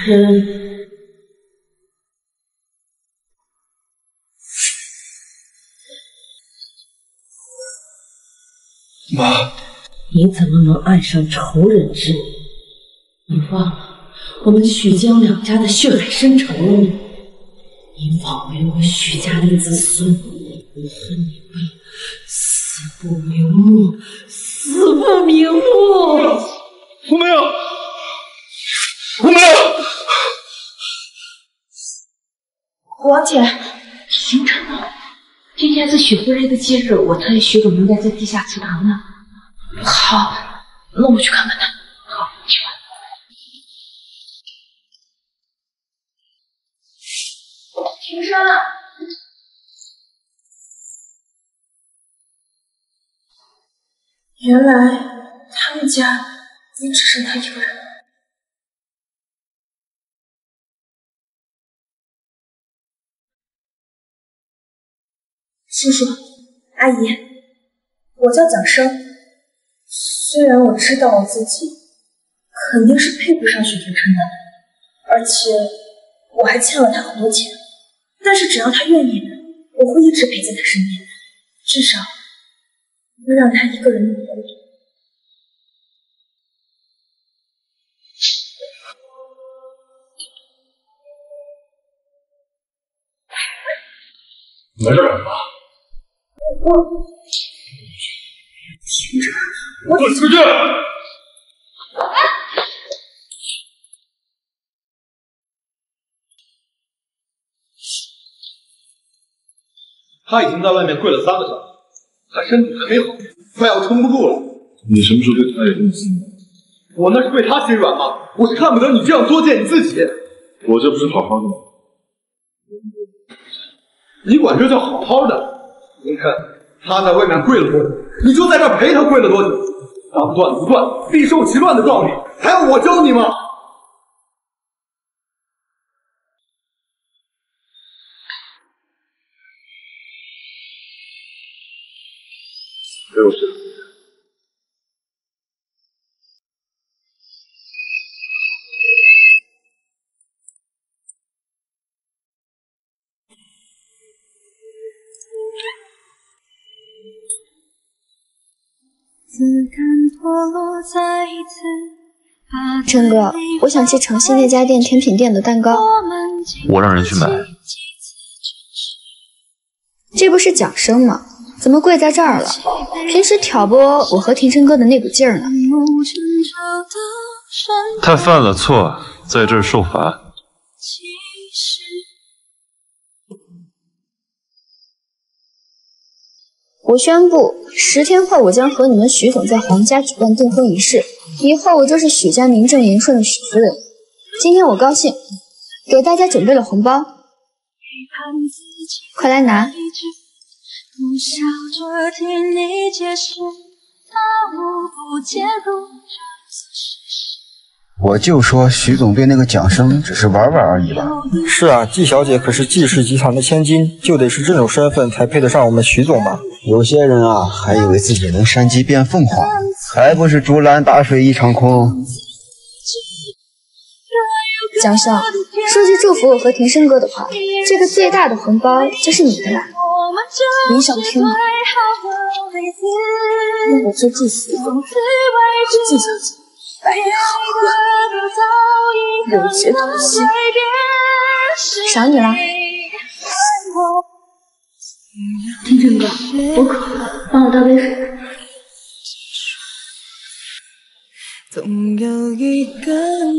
妈，你怎么能爱上仇人之女？你忘了我们许江两家的血海深仇了吗？你枉为我许家的子孙，我恨你辈死不瞑目，死不瞑目！我没有，我没有。王姐，行程呢？今天是许夫人的忌日，我特意许给您在这地下祠堂呢。好，那我去看看他。好，去吧。庭生，原来他们家也只剩他一个人了。叔叔，阿姨，我叫蒋生。虽然我知道我自己肯定是配不上许廷琛的，而且我还欠了他很多钱，但是只要他愿意，我会一直陪在他身边，至少不会让他一个人那么孤独。你在这干什么？我出去！他已经在外面跪了三个小时，他身体还没好，快要撑不住了。你什么时候对他有动心？我那是为他心软吗？我是看不得你这样作践你自己。我这不是好好的吗？你管这叫好好的？你看他在外面跪了多久，你就在这陪他跪了多久？当断不断，必受其乱的道理，还要我教你吗？琛哥，我想去城西那家店甜品店的蛋糕。我让人去买。这不是蒋生吗？怎么跪在这儿了？平时挑拨我和廷琛哥的那股劲儿呢？他犯了错，在这儿受罚。我宣布，十天后我将和你们许总在皇家举办订婚仪式，以后我就是许家名正言顺的许夫人。今天我高兴，给大家准备了红包，快来拿。我就说徐总对那个蒋生只是玩玩而已吧。是啊，季小姐可是季氏集团的千金，就得是这种身份才配得上我们徐总吧？有些人啊，还以为自己能山鸡变凤凰，还不是竹篮打水一场空。蒋生，说句祝福我和庭生哥的话，这个最大的红包就是你的了。你想听吗？那我就祝福季小姐。百年好合，永结同心。赏你了，庭琛哥，我渴了，帮我倒杯水。总有一个人。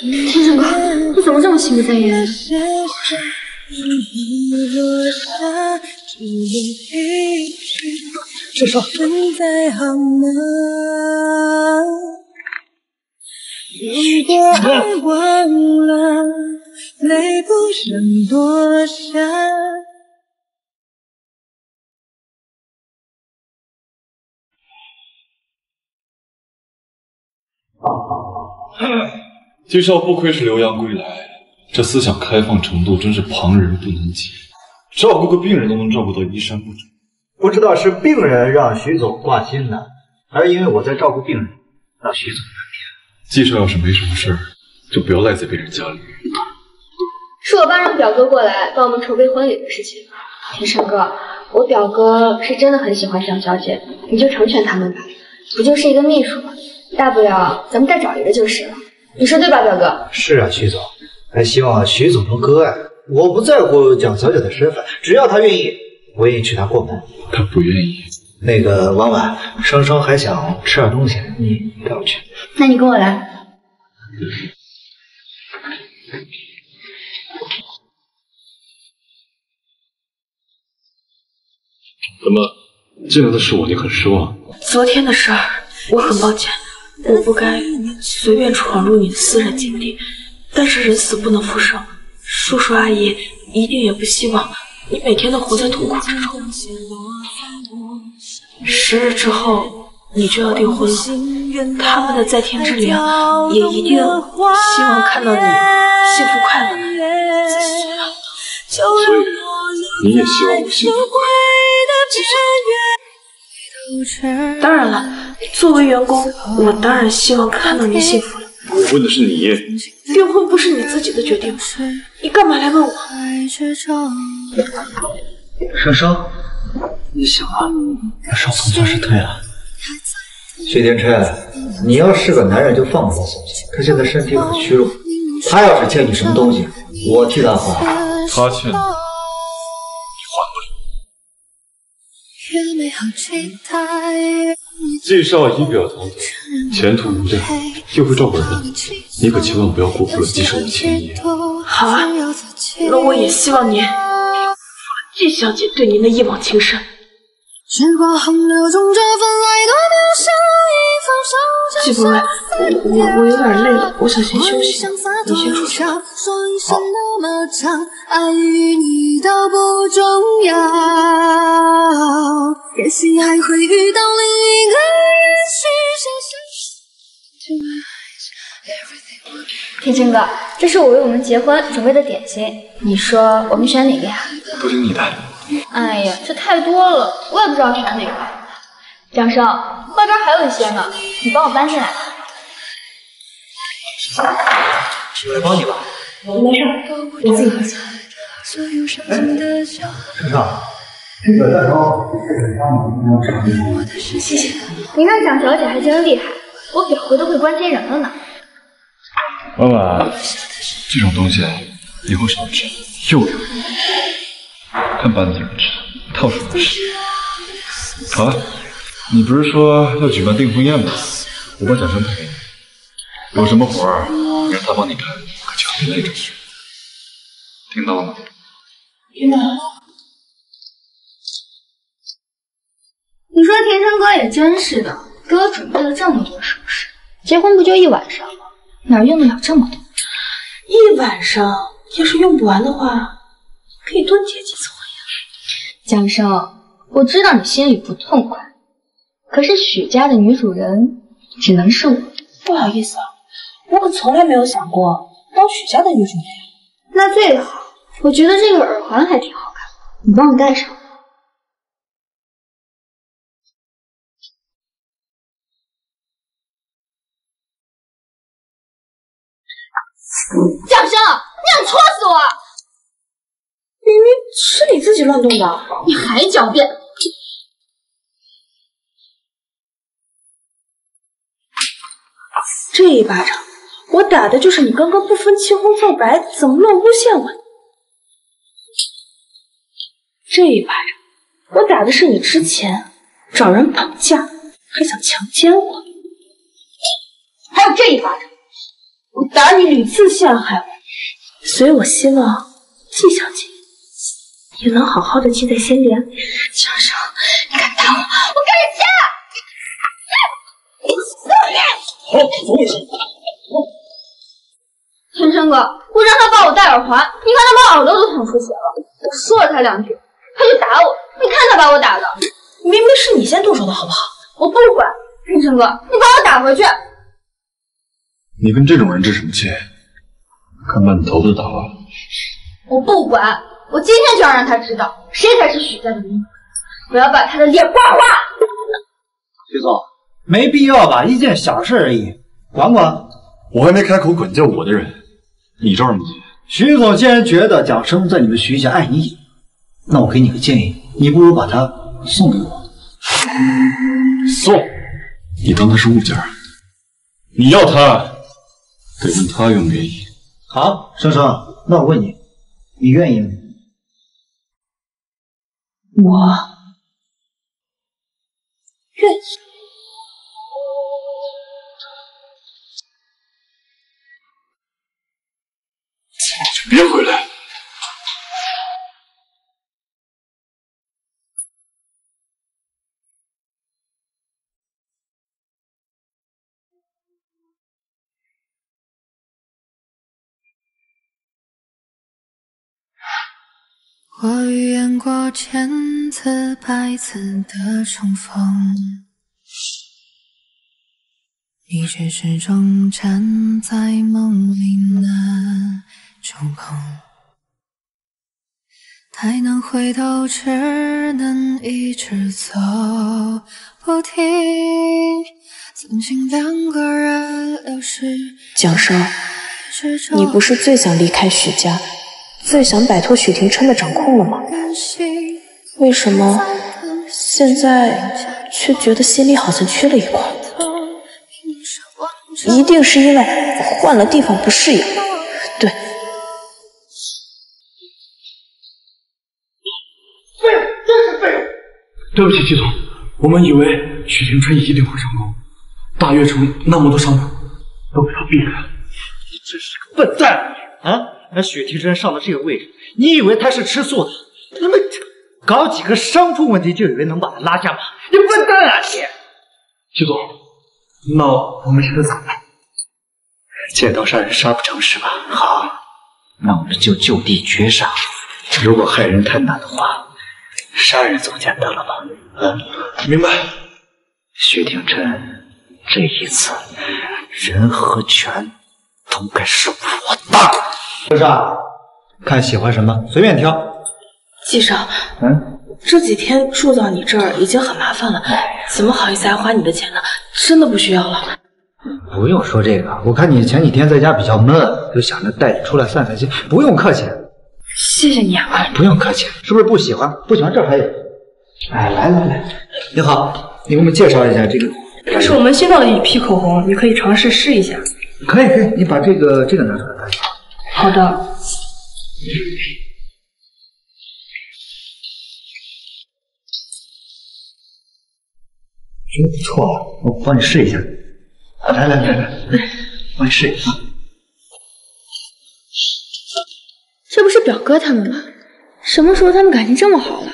庭琛哥，你怎么这么心不在焉？至少现在好吗？如果爱忘了，泪不想多下。季少不愧是留洋归来，这思想开放程度真是旁人不能及。照顾个病人都能照顾到衣衫不整。不知道是病人让徐总挂心呢，还是因为我在照顾病人，让徐总季少要是没什么事儿，就不要赖在别人家里。是我爸让表哥过来帮我们筹备婚礼的事情。天生哥，我表哥是真的很喜欢蒋小姐，你就成全他们吧，不就是一个秘书吗？大不了咱们再找一个就是了，你说对吧，表哥？是啊，徐总，还希望徐总能割爱。我不在乎蒋小姐的身份，只要她愿意，我愿意娶她过门。她不愿意。那个婉婉，生生还想吃点东西，你带我去。那你跟我来。怎么，进来的是我，你很失望？昨天的事儿，我很抱歉，我不该随便闯入你的私人禁地。但是人死不能复生，叔叔阿姨一定也不希望你每天都活在痛苦之中。十日之后，你就要订婚了，他们的在天之灵也一定希望看到你幸福快乐。所以，你也希望我幸福快乐？当然了，作为员工，我当然希望看到你幸福了。我问的是你。订婚不是你自己的决定，你干嘛来问我？生生，你醒了，少峰算是退了。薛天琛，你要是个男人就放过宋姐，她现在身体很虚弱，他要是欠你什么东西，我替他还。他欠的。季少仪表堂堂，前途无量，又会照顾人，你可千万不要辜负了季少的情谊。好啊，那我也希望你辜负了季小姐对您的一往情深。季伯瑞，我我有点累了，我想先休息，你先出去。好。天青哥，这是我为我们结婚准备的点心，你说我们选哪个呀？都听你的。哎呀，这太多了，我也不知道选哪个。蒋生，外边还有一些呢，你帮我搬进来。我来帮你吧。没事，我自己喝酒。哎，陈少，这个蛋糕谢谢。你看蒋小姐还真厉害，我表哥都会关心人了呢。婉婉，这种东西以后少吃，又有看班子人吃，到处都是？好了，你不是说要举办订婚宴吗？我把蒋生派给你，有什么活儿你让他帮你干，可千万别累着。听到了吗？听到了。你说田生哥也真是的，给我准备了这么多首饰，结婚不就一晚上吗？哪用得了这么多？一晚上要是用不完的话，可以多结几次婚呀。江生，我知道你心里不痛快，可是许家的女主人只能是我。不好意思啊，我可从来没有想过当许家的女主人。那最好，我觉得这个耳环还挺好看，你帮我戴上。蒋生，你想戳死我！明明是你自己乱动的，你还狡辩！这一巴掌，我打的就是你刚刚不分青红皂白，怎么乱诬陷我？这一巴掌，我打的是你之前找人绑架，还想强奸我。还有这一巴掌。我打你屡次陷害我，所以我希望季小姐也能好好的记在心里。江生，你敢打我，我跟你掐！好，怎么回事？天生哥，我让他帮我戴耳环，你看他把耳朵都捅出血了。我说了他两句，他就打我。你看他把我打的，明明是你先动手的好不好？我不管，天生哥，你把我打回去。你跟这种人置什么气？看把你头都打了！我不管，我今天就要让他知道谁才是许家的女主人，我要把他的脸刮花！徐总，没必要吧，一件小事而已，管管。我还没开口管教我的人，你着什么急？徐总既然觉得蒋生在你们徐家碍你眼，那我给你个建议，你不如把他送给我。送？你当他是物件？你要他，得问他愿不愿意。好，生生，那我问你，你愿意吗？我愿意。别回来！我预言过千次百次的重逢，你却始终站在梦里那触碰。太难回头，只能一直走不停。曾经两个人流逝，蒋少，你不是最想离开许家？最想摆脱许廷琛的掌控了吗？为什么现在却觉得心里好像缺了一块？一定是因为我换了地方不适应。对，废物，真是废物！对不起，季总，我们以为许廷琛一定会成功，大悦城那么多商铺都被他避开了。你真是个笨蛋啊！那许廷琛上了这个位置，你以为他是吃素的？你们搞几个商铺问题就以为能把他拉下马？你笨蛋啊你！季总，那我们现在怎么办？借刀杀人杀不成是吧？好，那我们就就地绝杀。如果害人太难的话，杀人总简单了吧？嗯，明白。许廷琛，这一次人和权都该是我的。生生，看喜欢什么随便挑。季少，嗯，这几天住到你这儿已经很麻烦了，怎么好意思还花你的钱呢？真的不需要了。不用说这个，我看你前几天在家比较闷，就想着带你出来散散心。不用客气，谢谢你啊。不用客气，是不是不喜欢？不喜欢这儿还有。哎，来来来，你好，你给我们介绍一下这个。这是我们新到的一批口红，你可以尝试试一下。可以可以，你把这个这个拿出来看一下。好的。真不错，我帮你试一下。来来来来，帮你试一下。这不是表哥他们吗？什么时候他们感情这么好了？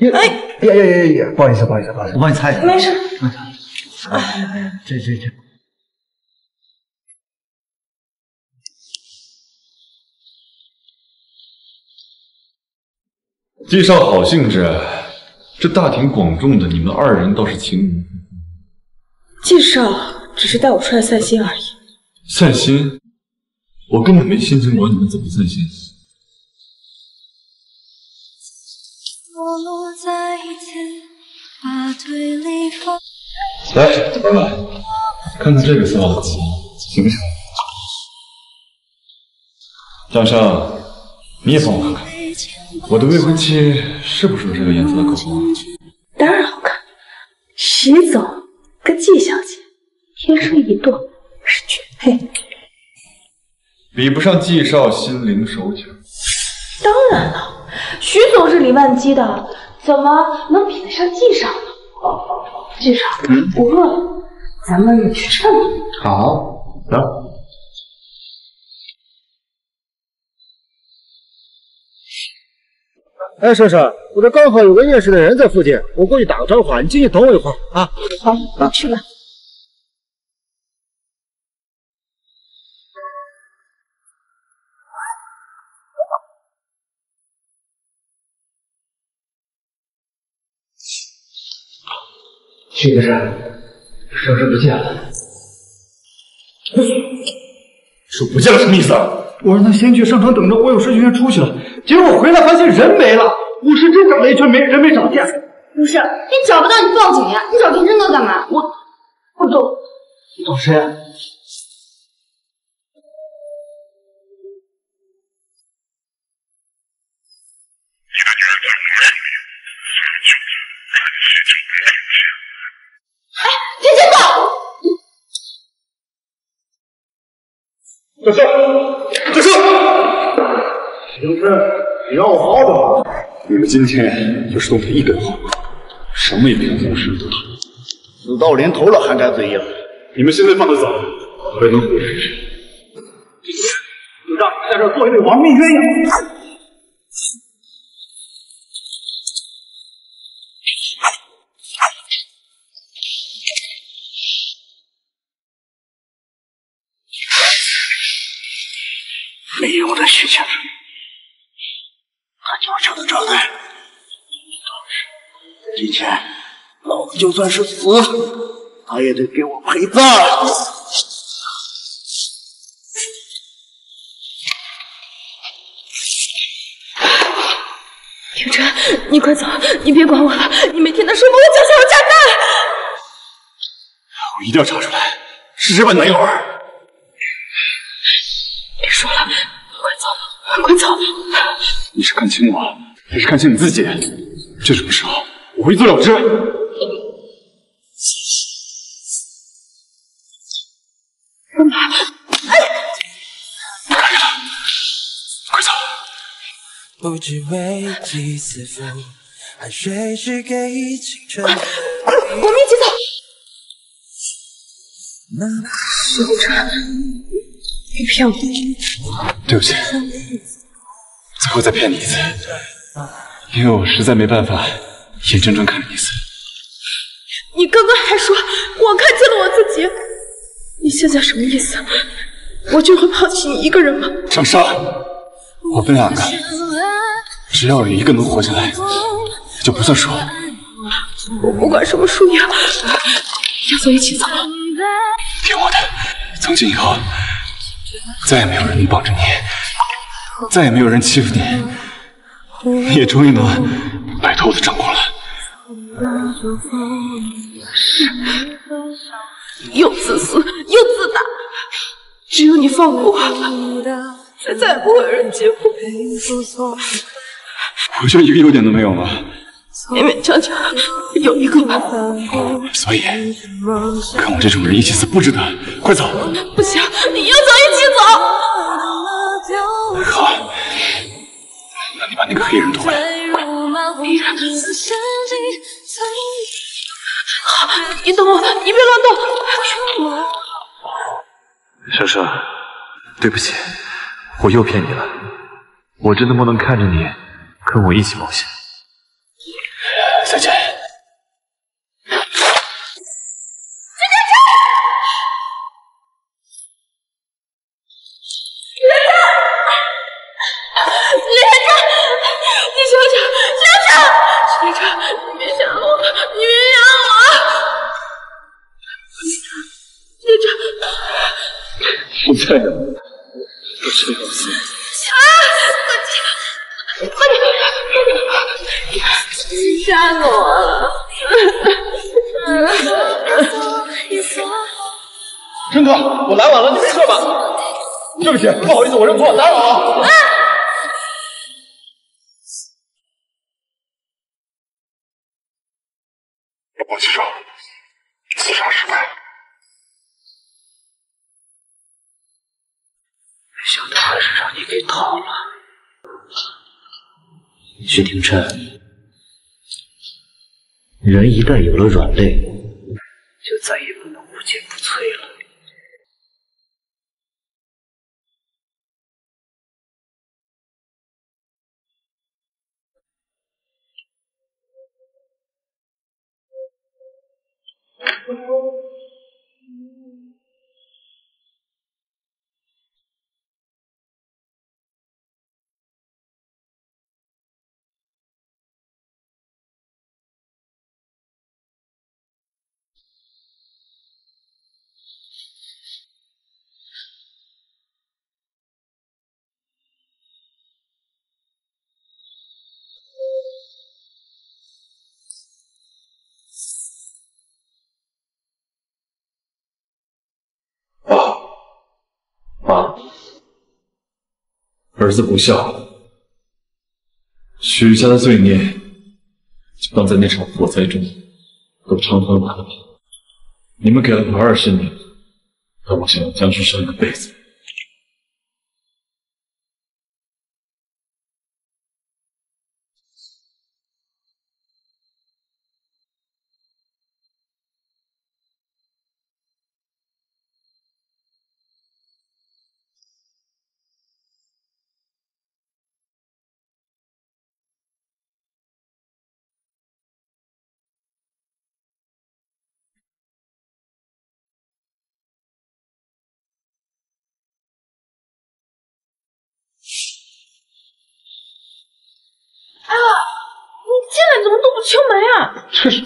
哎呀呀呀呀！不好意思不好意思不好意思，我帮你擦一下。没事。哎，这这这。季少好兴致，这大庭广众的，你们二人倒是情。季少只是带我出来散心而已。散心？我根本没心情管你们怎么散心。来，儿们，看看这个色行不行？江生，你也帮我看看。我的未婚妻是不是这个颜色的口红？当然好看，徐总跟季小姐天生一对，是绝配。比不上季少心灵手巧。当然了，徐总是李万基的，怎么能比得上季少呢？季少，我饿了，咱们去吃饭吧。好，走。哎，婶婶，我这刚好有个认识的人在附近，我过去打个招呼，你进去等我一会儿啊。好，你去吧。徐先生，婶婶不见了。说不见了什么意思啊？我让他先去商场等着，我有事就先出去了。结果回来发现人没了，我是真找了一圈没人没找见。不是，你找不到你报警呀！你找田真哥干嘛？我我找，你找谁？你的女儿在我们哎，天天宝，小声，小声！景深，你让我好好的吧。你们今天就是动他一根毫毛，什么也别无视都谈。死到临头了还敢嘴硬？你们现在放他走，还能活着？就让你在这做一对亡命鸳鸯。没有的许家人，他脚下的障碍。今天老子就算是死，他也得给我陪葬。庭琛，你快走，你别管我了，你没听他说吗？我脚下有炸弹！我一定要查出来是谁把你拿一会儿。别说了，快走，快走！你是看清我，还是看清你自己？这种时候，我会一走了之。干嘛？快走！不知为几次负，汗水是给青春。快，我们一起走。许红尘，你骗我！对不起，最后再骗你一次，因为我实在没办法眼睁睁看着你死。你刚刚还说我看清了我自己，你现在什么意思？我就会抛弃你一个人吗？长沙，我们两个只要有一个能活下来，就不算输。我不管什么输赢，要走一起走。听我的，从今以后，再也没有人能绑着你，再也没有人欺负你，你也终于能摆脱我的掌控了。是，又自私又自大，只有你放过我，才再也不会有人欺负我。我就一个优点都没有吗？勉勉强强有一个吧。所以跟我这种人一起死不值得。快走！不行，你要走一起走。好，那你把那个黑人夺回来。好，你等我，你别乱动。小生，对不起，我又骗你了。我真的不能看着你跟我一起冒险。连着，我再也不这样子。啊！快点，快点！你吓死我了！琛哥，我来晚了，你没事吧？对不起，不好意思，我认错，打扰啊。王局长，刺杀失败。想到还是让你给套了，徐廷琛。人一旦有了软肋，就再也不能无坚不摧了。儿子不孝，许家的罪孽就当在那场火灾中。都偿还完了吧。你们给了我二十年，但我想要江诗山一辈子。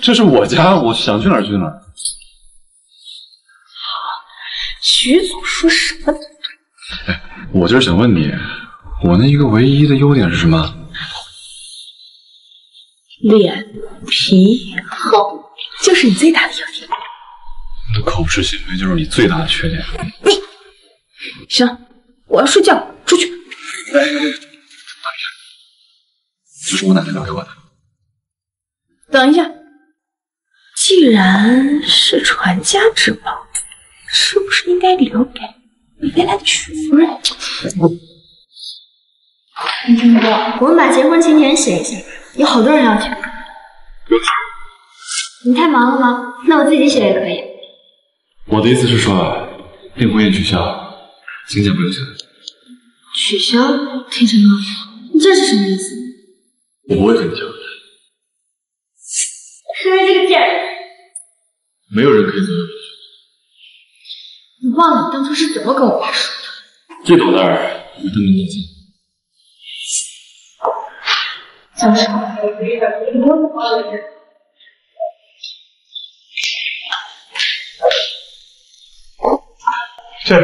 这是我家，我想去哪儿去哪儿。徐总说什么都对。我就是想问你，我那一个唯一的优点是什么？脸皮厚，就是你最大的优点。那口是心非就是你最大的缺点。你行，我要睡觉，出去。这是我奶奶留给我的。等一下，既然是传家之宝，是不是应该留给未来的许夫人？陈哥，我们把结婚请柬写一下，有好多人要去。你太忙了吗？那我自己写也可以。我的意思是说，订婚宴取消，请柬不用写。取消？听成哥，你这是什么意思？我不会和你讲，的因为这个贱人。没有人可以左右我的你忘了你当初是怎么跟我爸说的？这朵那儿我登门道歉。江少，你不用跑了。这回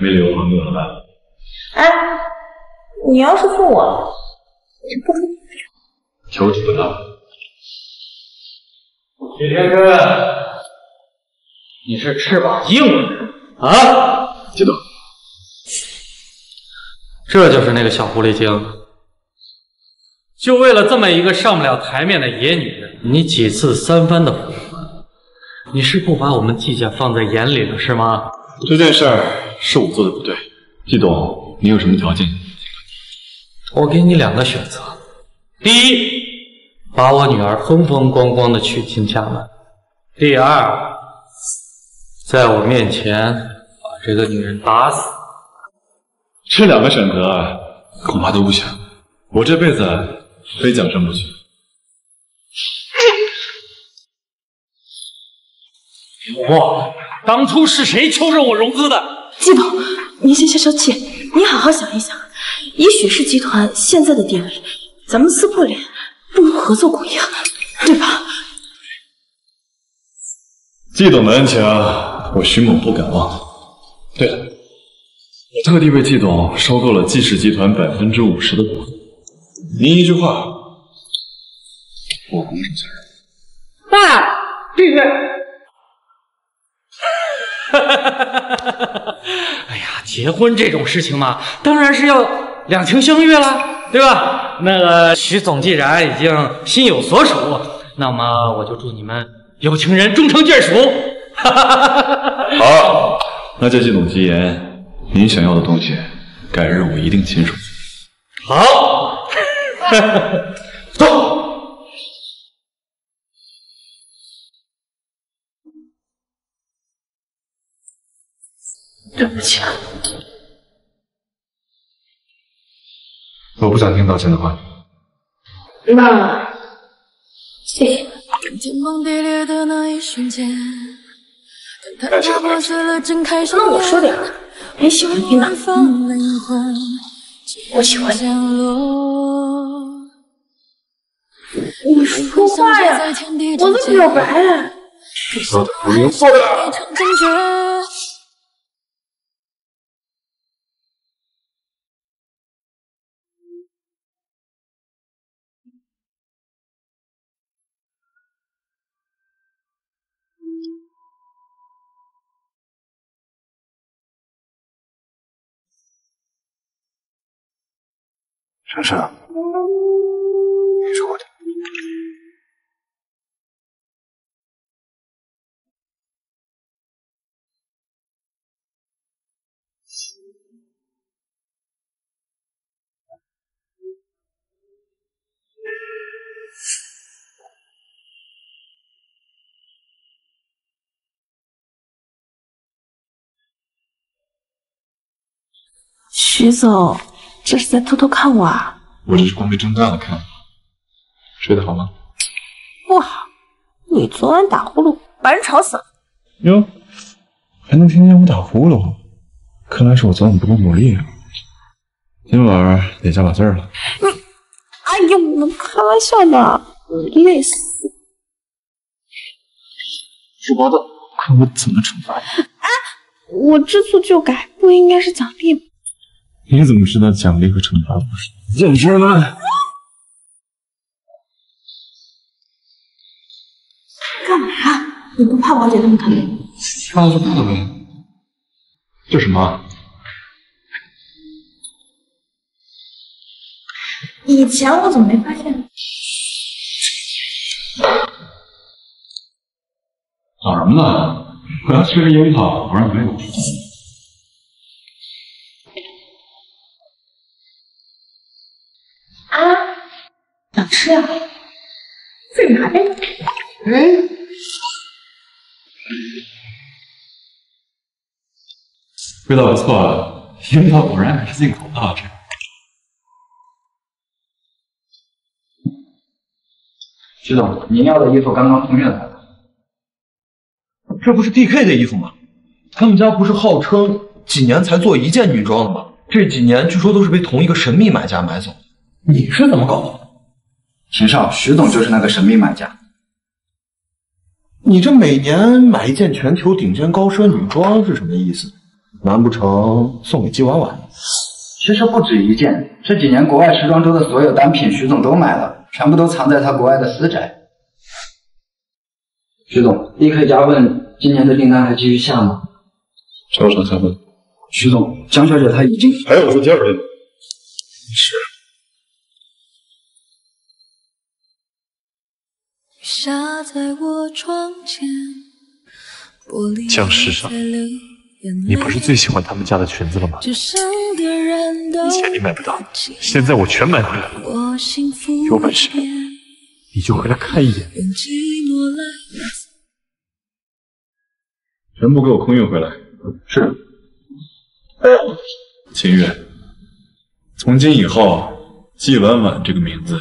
没理由还给我了吧？哎，你要是送我，我就不跟你求之不得。许天真，你是翅膀硬了啊！激动。这就是那个小狐狸精，就为了这么一个上不了台面的野女人，你几次三番的复合，你是不把我们季家放在眼里了是吗？这件事儿是我做的不对，季董，你有什么条件？我给你两个选择：第一，把我女儿风风光光的娶进家门；第二，在我面前把这个女人打死。这两个选择恐怕都不行，我这辈子非讲生不娶。别忘了，当初是谁求着我融资的？季董，您先消消气，您好好想一想，以许氏集团现在的地位，咱们撕破脸不如合作共赢，对吧？季董的恩情，我徐某不敢忘。对了，我特地为季董收购了季氏集团百分之五十的股份，您一句话，我拱手相让。爸，闭嘴！哎呀，结婚这种事情嘛，当然是要两情相悦了，对吧？那个徐总既然已经心有所属，那么我就祝你们有情人终成眷属。好，那就季董吉言，您想要的东西，改日我一定亲手。好，走。对不起，啊我不想听道歉的话。那谢谢。那我说点你喜欢听哪？我喜欢。你说话呀！我在表白了。说的不程程。你是我的。徐总。这是在偷偷看我啊？我这是光明正大的看。睡得好吗？不好，你昨晚打呼噜把人吵死了。哟，还能听见我打呼噜，看来是我昨晚不够努力啊。今晚得加把劲儿了。你，哎呦，我开玩笑呢，累死。书包的，看我怎么惩罚你！啊，我知错就改，不应该是奖励吗？你怎么知道奖励和惩罚不是一件事呢？干嘛？你不怕王姐那么疼？怕就怕呗。这什么？以前我怎么没发现？找什么呢？我要吃个樱桃，我让你喂吃呀？自己拿呗。哎，味道不错，樱桃果然还是进口的好吃。徐总，您要的衣服刚刚空运来了。这不是 DK 的衣服吗？他们家不是号称几年才做一件女装的吗？这几年据说都是被同一个神秘买家买走。你是怎么搞的？秦少，徐总就是那个神秘买家。你这每年买一件全球顶尖高奢女装是什么意思？难不成送给季婉婉？其实不止一件，这几年国外时装周的所有单品，徐总都买了，全部都藏在他国外的私宅。徐总立刻加问今年的订单还继续下吗？多少才问？徐总，江小姐她已经还有说第二遍。是。下在我窗前，江世上，你不是最喜欢他们家的裙子了吗？以前你买不到，现在我全买回来了。有本事你就回来看一眼。全部给我空运回来。是。秦月，从今以后，季婉婉这个名字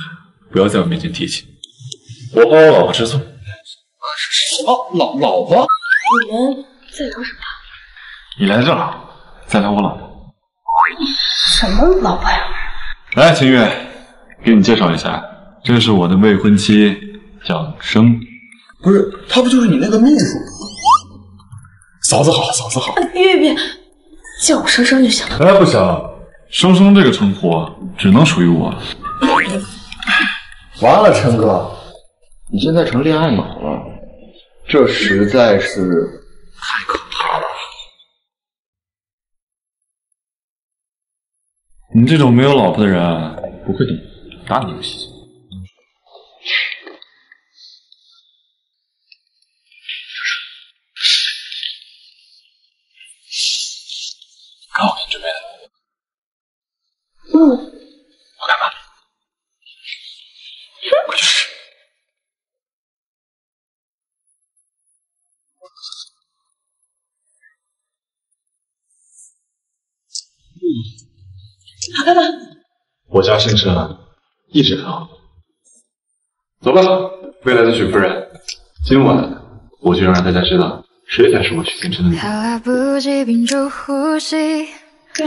不要在我面前提起。我帮我老婆吃醋。什么老老婆？你们在聊什么？你来这儿，再聊我老婆。什么老婆呀？来，秦月，给你介绍一下，这是我的未婚妻，蒋生。不是，她不就是你那个秘书？嫂子好，嫂子好。别别别，叫我生生就行了。哎，不行，生生这个称呼只能属于我。完了，陈哥。你现在成恋爱脑了，这实在是太可怕了。你这种没有老婆的人不会懂打你游戏。看我给你准备的。嗯。好看吧？快去好看吗？我家先生一直很好。走吧，未来的许夫人，今晚我就要让大家知道谁才是我许先生的女人。但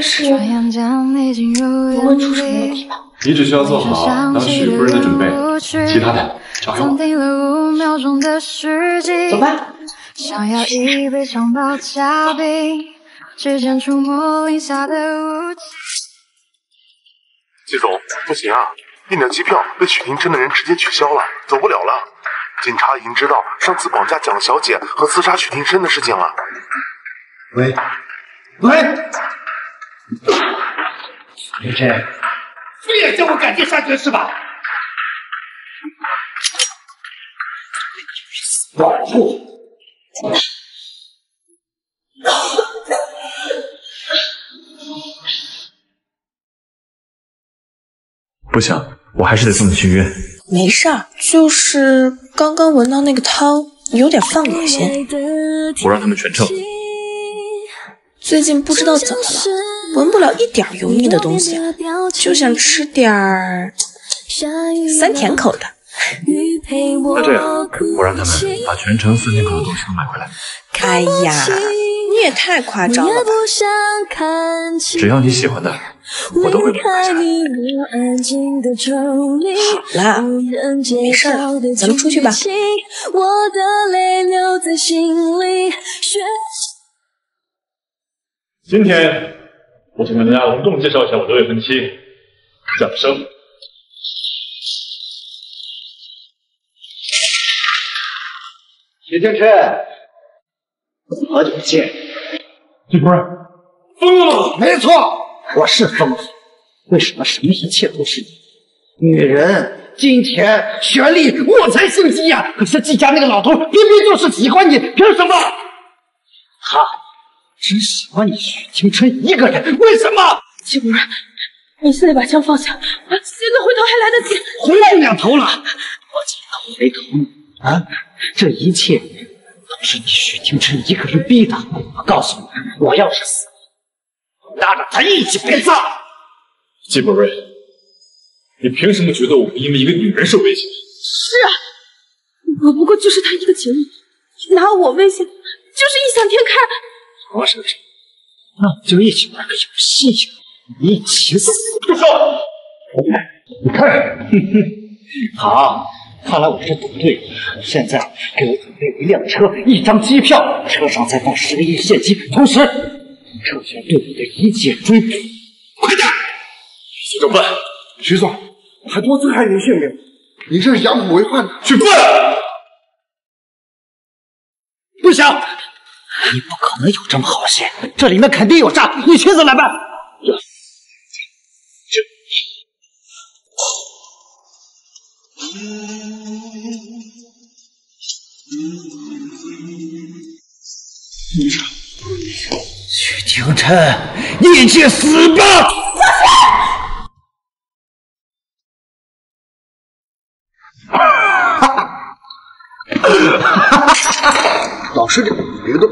是不会出什么问题吧？你只需要做好当许夫人的准备，其他的交给我。走吧。想要一杯长岛加冰，指尖触摸零下的雾气。季总，不行啊！订的机票被许廷琛的人直接取消了，走不了了。警察已经知道上次绑架蒋小姐和刺杀许廷琛的事情了。喂，喂，李真，非要叫我赶尽杀绝是吧？老妇。不行，我还是得送你去医院。没事儿，就是刚刚闻到那个汤有点犯恶心。我让他们全撤。最近不知道怎么了，闻不了一点油腻的东西，就想吃点儿酸甜口的。那这样，我让他们把全城酸甜口的东西都买回来。哎呀，你也太夸张了吧！只要你喜欢的，我都会买下来。好了，没事儿，咱们出去吧。今天我请大家隆重介绍一下我的未婚妻，掌声。徐天琛，好久不见，这不是疯了吗？没错，我是疯了。为什么什么一切都是你？女人、金钱、权力，我才心急呀！可是季家那个老头偏偏就是喜欢你，凭什么？他只喜欢你许青春一个人，为什么？季无人，你现在把枪放下，现在回头还来得及。回不了头了，我怎么回头啊？这一切都都是你许青春一个人逼的。我告诉你，我要是死了，拉着他一起陪葬。季博瑞，你凭什么觉得我会因为一个女人受威胁？是啊，我不过就是他一个节目，拿我威胁，就是异想天开。我说什么？那我们就一起玩个游戏，一起死。住手！你看，哼哼，好，看来我是赌对了。现在给我准备一辆车，一张机票，车上再放十个亿现金，同时撤销对你的一切追捕。快点！徐总，徐总，还多次害您性命，你这是养虎为患！去笨！不行，你不可能有这么好心，这里面肯定有诈，你亲自来办。许廷琛，你去死吧！老实点，别动。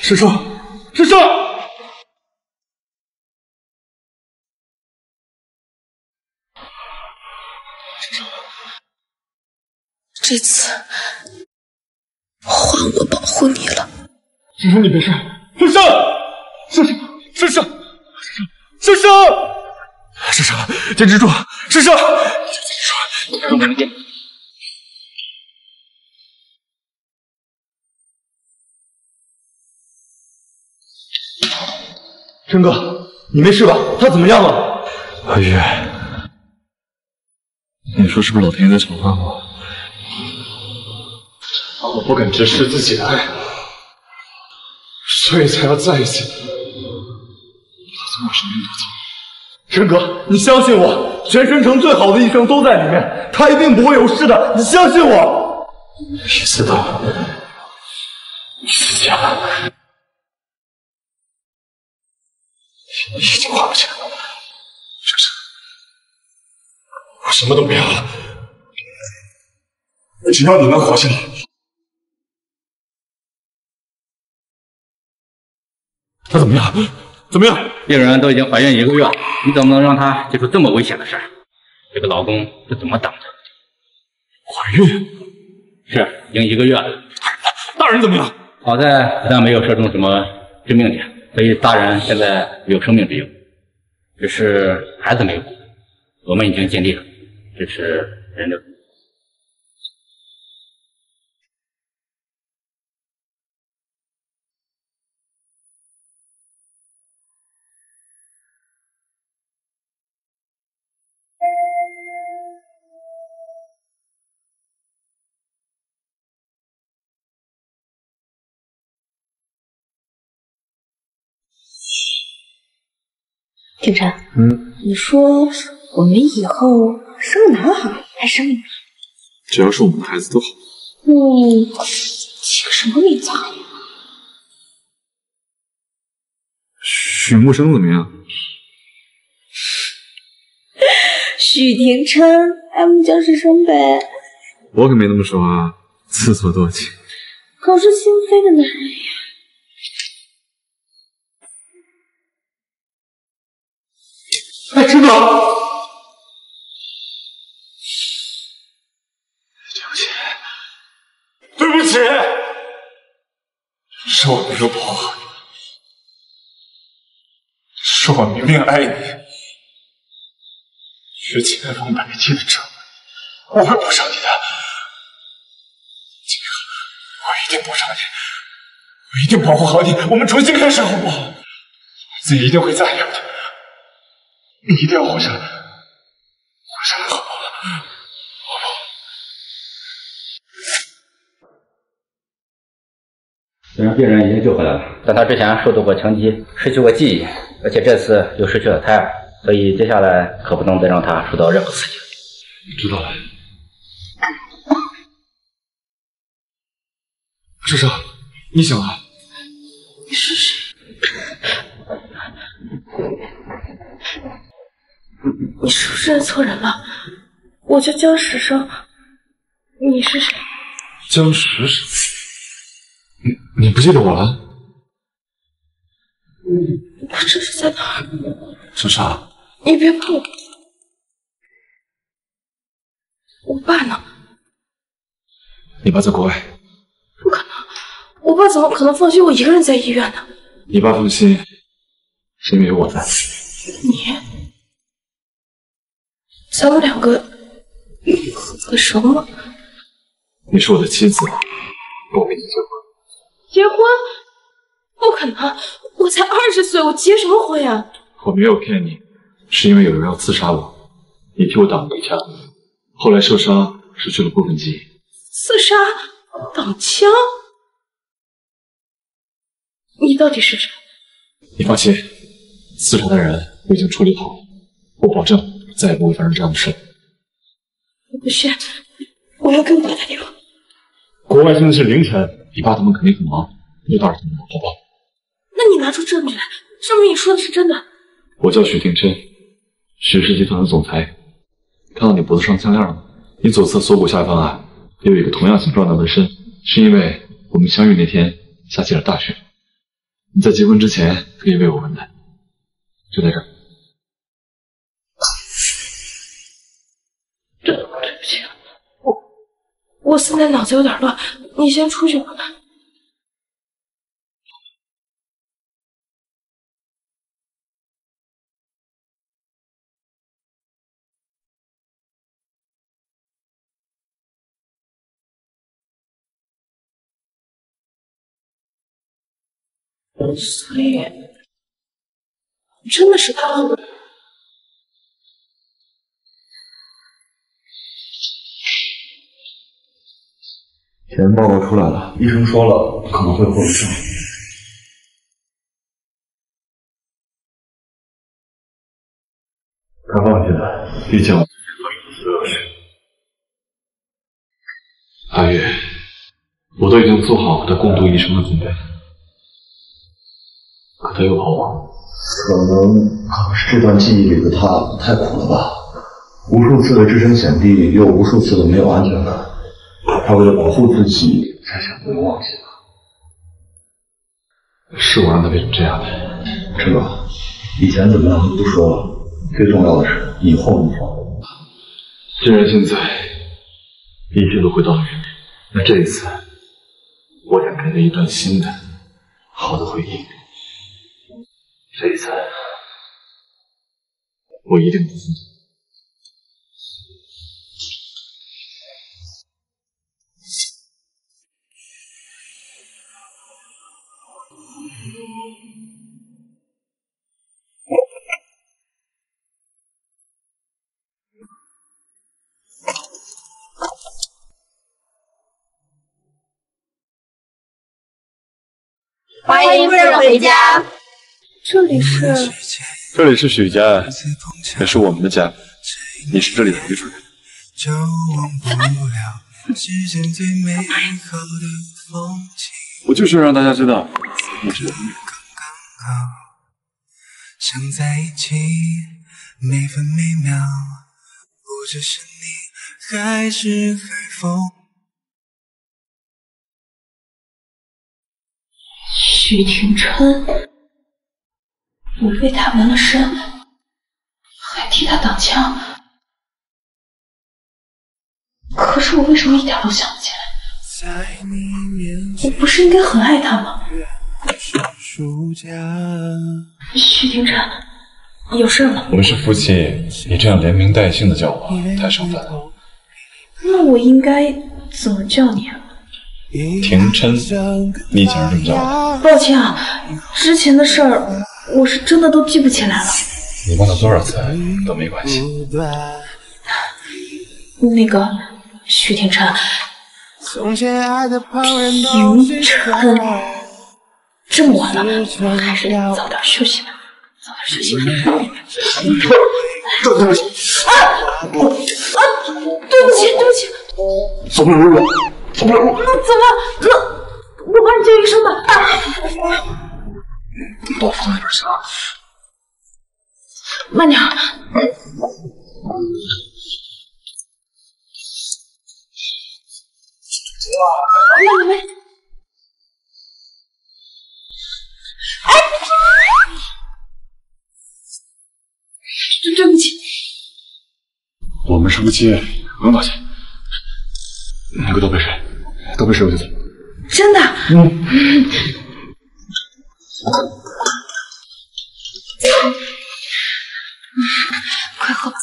师叔，师叔，这次换我保护你了。师叔你没事，师叔，师叔，师叔，师叔，师叔，坚持住，师叔，坚持住，没问题。琛哥，你没事吧？他怎么样了？阿玉，你说是不是老天爷在惩罚我？我不敢直视自己的爱，所以才要在一起。他从我身边夺走。琛哥，你相信我，全深城最好的医生都在里面，他一定不会有事的，你相信我。你知道，你死家了。你已经还不起了，是不是？我什么都不要了，只要你能活下来。他怎么样？怎么样？病人都已经怀孕一个月了，你怎么能让她接触这么危险的事儿？这个老公是怎么当的？怀孕？是，已经一个月了。大人怎么样？好在子弹没有射中什么致命点。所以大人现在有生命之忧，只是孩子没有。我们已经尽力了，这是人的。天琛，嗯，你说我们以后生个男孩还是生个女孩？只要是我们的孩子都好。嗯，起个什么名字好呀？许木生怎么样？许廷琛，爱慕就是生呗。我可没那么说啊，自作多情。口是心非的男人呀。我保护好你，是我明明爱你，却千方百计的折磨，我会补偿你的，今后我一定补偿你，我一定保护好你，我们重新开始好不好？儿子一定会再有的，你一定要活下来，活下来好不好？虽然病人已经救回来了，但他之前受到过枪击，失去过记忆，而且这次又失去了胎儿，所以接下来可不能再让他受到任何刺激。知道了。少少，你醒了。你是谁？你是不是认错人了？我叫江石生，你是谁？江石生，你你不记得我了？我这是在哪儿？莎莎，你别碰我！我爸呢？你爸在国外。不可能，我爸怎么可能放心我一个人在医院呢？你爸放心，是因为有我在。你，咱们两个很熟吗？你是我的妻子，我跟你结婚。结婚？不可能！我才二十岁，我结什么婚呀？我没有骗你，是因为有人要刺杀我，你替我挡了一枪，后来受伤，失去了部分记忆。刺杀？挡枪？你到底是谁？你放心，刺杀的人我已经处理好了，我保证再也不会发生这样的事。我不信，我要跟我爸打电话。国外现在是凌晨，你爸他们肯定很忙，你就打扰他们了，好不好？那你拿出证据来，证明你说的是真的。我叫许廷琛，许氏集团的总裁。看到你脖子上项链了吗？你左侧锁骨下方啊，也有一个同样形状的纹身，是因为我们相遇那天下起了大雪。你在结婚之前特意为我纹的，就在这儿。对对不起，我我现在脑子有点乱，你先出去吧。所以，真的是他。检验报告出来了，医生说了可能会后遗症。他放心了，毕竟我做你的所有事。阿月，我都已经做好和他共度一生的准备，可他又跑我。可能可能是这段记忆里的他太苦了吧，无数次的置身险地，又无数次的没有安全感。他为了保护自己，才想不能忘记吧。是我让他变成这样的。陈哥，以前怎么样都不说了，最重要的是以后你放。既然现在一切都回到了原点，那这一次我想给他一段新的好的回忆。这一次我一定不负责。欢迎夫人回家。这里是这里是许家，也是我们的家。你是这里的女主人。我就是要让大家知道，你是我的女人。想在一起，每分每秒，不知是你还是海风。许廷琛，我为他纹了身，还替替他挡枪，可是我为什么一点都想不起来？我不是应该很爱他吗？徐廷琛，有事吗？我们是夫妻，你这样连名带姓的叫我，太生分了。那我应该怎么叫你啊？廷琛，你以前是这么叫我的？抱歉啊，之前的事儿我是真的都记不起来了。你忘了多少次都没关系。那个徐廷琛，廷琛，这么晚了，还是早点休息吧，早点休息吧。对不起，啊啊！对不起，对不起，走不了路了，走不了路。那怎么？那我帮你叫医生吧。啊！把我放那边行了。慢点。慢点，慢点。哎！对对不起。我们是夫妻，不用道歉。你给我倒杯水，倒杯水我就走。真的？嗯。快喝吧。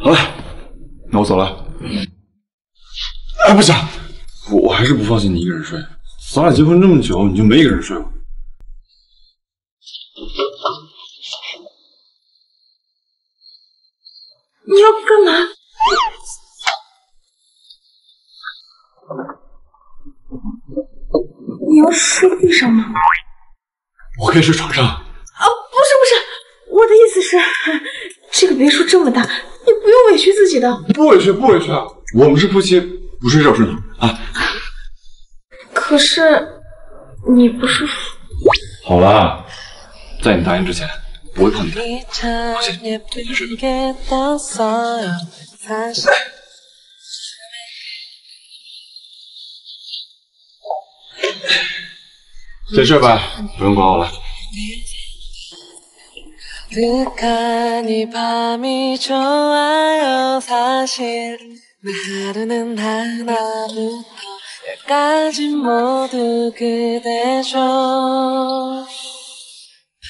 好了，那我走了。哎，不行，我我还是不放心你一个人睡。咱俩结婚这么久，你就没一个人睡过？你要干嘛？你要睡地上吗？我可以睡床上。啊，不是不是，我的意思是，这个别墅这么大，你不用委屈自己的。不委屈，不委屈啊！我们是夫妻，不睡觉睡哪啊？可是你不是……好了，在你答应之前， 不会碰你的。放心，先睡吧。先睡吧，不用管我了。 가득한 이 밤이 좋아요 사실 내 하루는 하나부터 열까지 모두 그대죠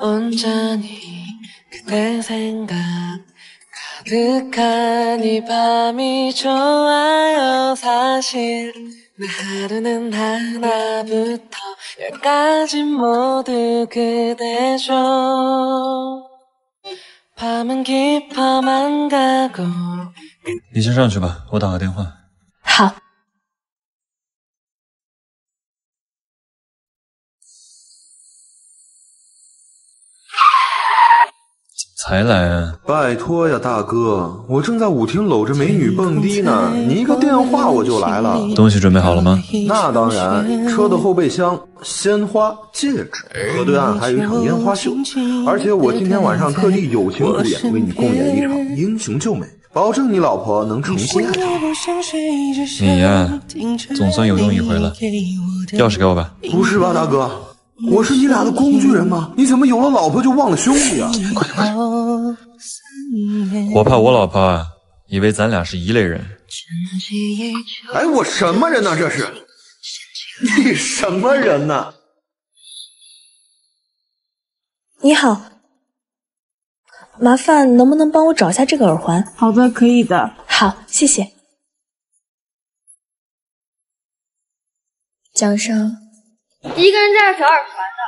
온전히 그대 생각 가득한 이 밤이 좋아요 사실 내 하루는 하나부터 열까지 모두 그대죠 밤은 깊어만 가고 你先上去吧，我打个电话。好。 才来啊！拜托呀，大哥，我正在舞厅搂着美女蹦迪呢，你一个电话我就来了。东西准备好了吗？那当然，车的后备箱、鲜花、戒指，河对岸还有一场烟花秀，而且我今天晚上特地友情出演，为你共演一场英雄救美，保证你老婆能重新爱上你呀，总算有用一回了。钥匙给我吧。不是吧，大哥？我是你俩的工具人吗？你怎么有了老婆就忘了兄弟啊？快点快点！我怕我老婆啊，以为咱俩是一类人。哎，我什么人呢？这是你什么人呢？你好，麻烦能不能帮我找一下这个耳环？好的，可以的。好，谢谢。蒋生，一个人在这找耳环呢。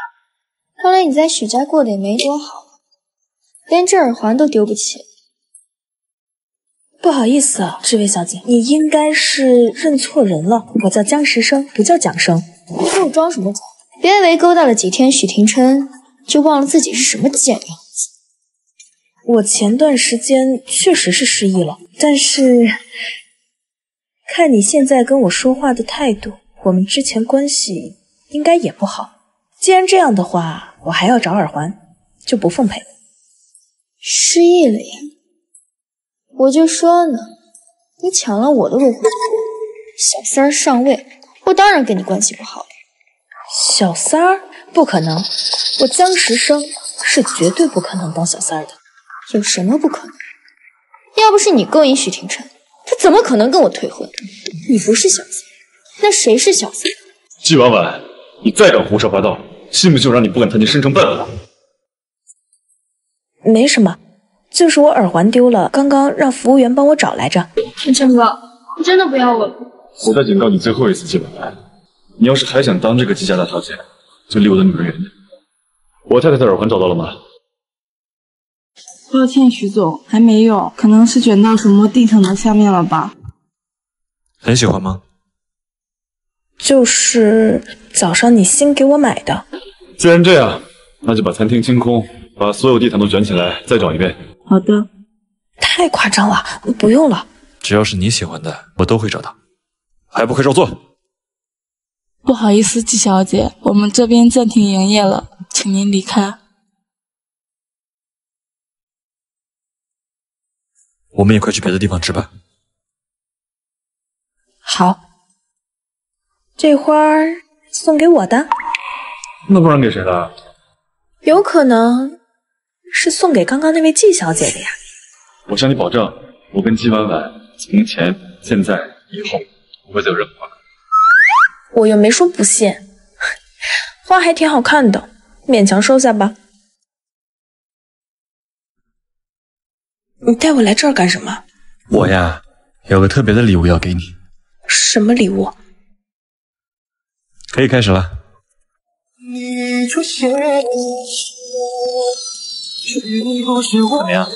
看来你在许家过得也没多好，连这耳环都丢不起。不好意思啊，这位小姐，你应该是认错人了。我叫江石生，不叫蒋生。你给我装什么装？别以为勾搭了几天许廷琛，就忘了自己是什么贱样子。我前段时间确实是失忆了，但是看你现在跟我说话的态度，我们之前关系应该也不好。既然这样的话，我还要找耳环，就不奉陪了。失忆了呀？我就说呢，你抢了我的未婚夫，小三儿上位，我当然跟你关系不好了。小三儿不可能，我江石生是绝对不可能当小三儿的。有什么不可能？要不是你勾引许廷琛，他怎么可能跟我退婚？你不是小三，那谁是小三？季婉婉，你再敢胡说八道，信不信我让你不敢踏进深城半步？没什么，就是我耳环丢了，刚刚让服务员帮我找来着。陈哥，你真的不要我了？我再警告你最后一次，季婉婉，你要是还想当这个季家大小姐，就离我的女儿远点。我太太的耳环找到了吗？抱歉，徐总，还没有，可能是卷到什么地层的下面了吧。很喜欢吗？就是早上你新给我买的。既然这样，那就把餐厅清空，把所有地毯都卷起来，再找一遍。好的。太夸张了，不用了。只要是你喜欢的，我都会找到。还不快照做！不好意思，季小姐，我们这边暂停营业了，请您离开。我们也快去别的地方吃吧。好，这花儿送给我的，那不然给谁的？有可能是送给刚刚那位季小姐的呀。我向你保证，我跟季婉婉从前、现在、以后不会再有任何瓜葛。我又没说不信，花还挺好看的，勉强收下吧。你带我来这儿干什么？我呀，有个特别的礼物要给你。什么礼物？可以开始了。怎么样？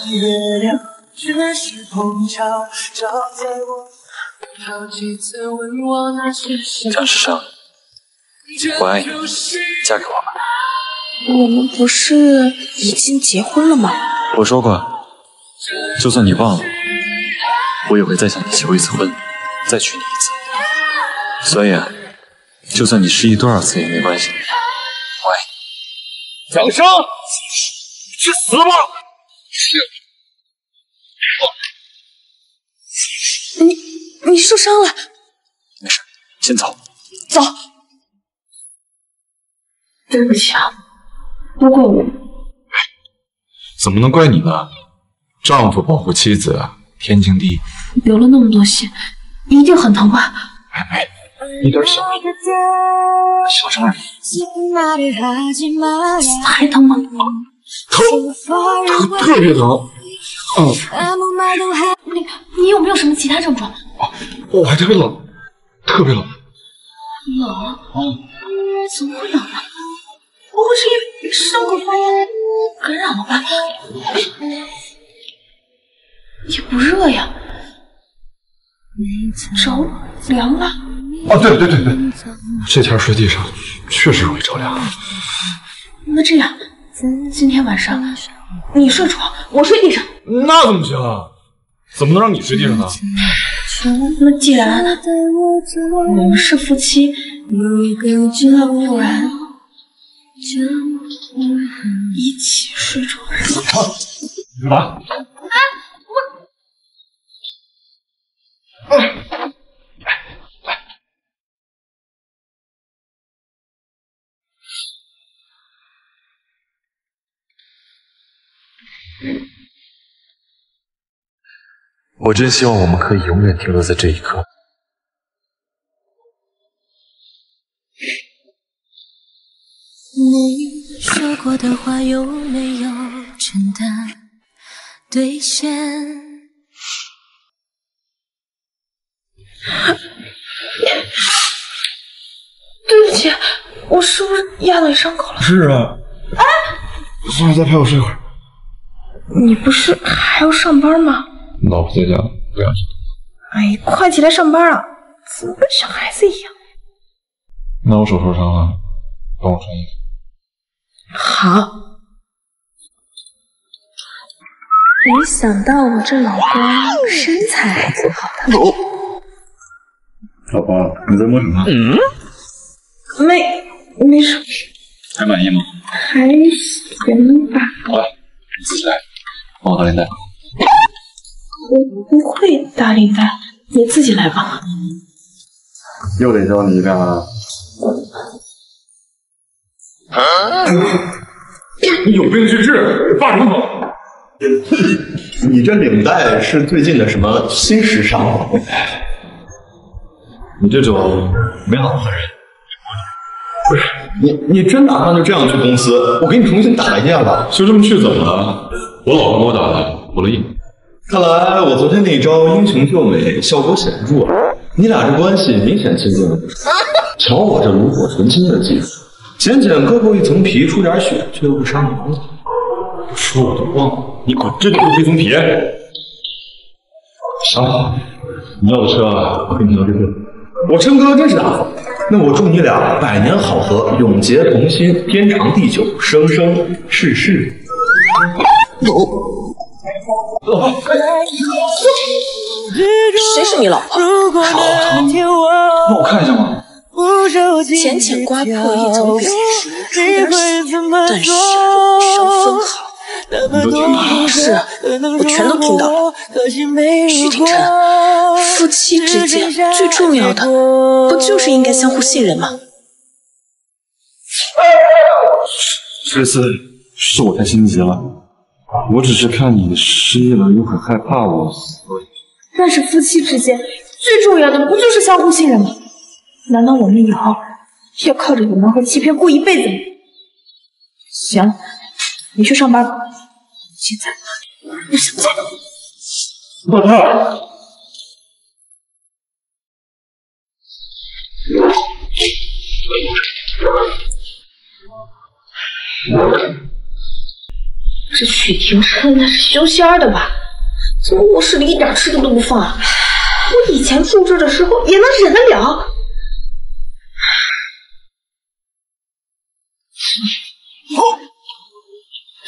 江世生，我。爱你，嫁给我。吧。我。们不是已经结婚了吗？我。说过。就算你忘了，我。也会再向你求一次婚，再娶你一次。所以啊，就算你失忆多少次也没关系，我爱你。蒋生，你去死吧！你你受伤了？没事，先走。走。对不起啊，都怪我。怎么能怪你呢？丈夫保护妻子，天经地义。流了那么多血，一定很疼吧？妹妹，一点小小伤而已。还疼吗？疼，特特别疼。嗯。你你有没有什么其他症状？我还特别冷，特别冷。冷？怎么会冷呢？不会是因为伤口发炎感染了吧？也不热呀，着凉了。哦，对对对对，这天睡地上确实容易着凉。那这样，今天晚上你睡床，我睡地上。那怎么行？怎么能让你睡地上呢？那既然我们是夫妻，那不然一起睡床上。干嘛？我真希望我们可以永远停留在这一刻。你说过的话有没有真的兑现？对不起，我是不是压到你伤口了？是啊。哎，算了，再陪我睡会儿。你不是还要上班吗？老婆在家，不要紧。哎，快起来上班啊！怎么跟小孩子一样？那我手受伤了，帮我穿衣服。好。没想到我这老公身材还挺好的。老婆，你在摸什么？嗯，没没什么，还满意吗？还行吧。好了，你自己来，帮我打领带。我不会打领带，你自己来吧。又得教你一遍了。你有病去治，发什么疯？你这领带是最近的什么新时尚吗？你这种没脑子的人，不是你，你真打算就这样去公司？我给你重新打一遍吧。就这么去怎么了？我老婆给我打的，我乐意。看来我昨天那招英雄救美效果显著啊！你俩这关系明显亲近了不少。瞧我这炉火纯青的技术，浅浅割破一层皮出点血，却又不伤毛子。说我都忘了，你管，这就是一层皮。行了，你要的车我给你交这个。我琛哥真是大方，那我祝你俩百年好合，永结同心，天长地久，生生世世。老婆，谁是你老婆？好，那我看一下吧？浅浅刮破一层表皮，出点血，顿时一声分毫。你都听到了？是，我全都听到了。许廷琛，夫妻之间最重要的不就是应该相互信任吗？这次是我太心急了，我只是看你失忆了，又很害怕我，所以。但是夫妻之间最重要的不就是相互信任吗？难道我们以后要靠着隐瞒和欺骗过一辈子吗？行，你去上班吧。现在我不想见你。老太。这许廷琛他是修仙的吧？怎么卧室里一点吃的都不放啊？我以前住这的时候也能忍得了。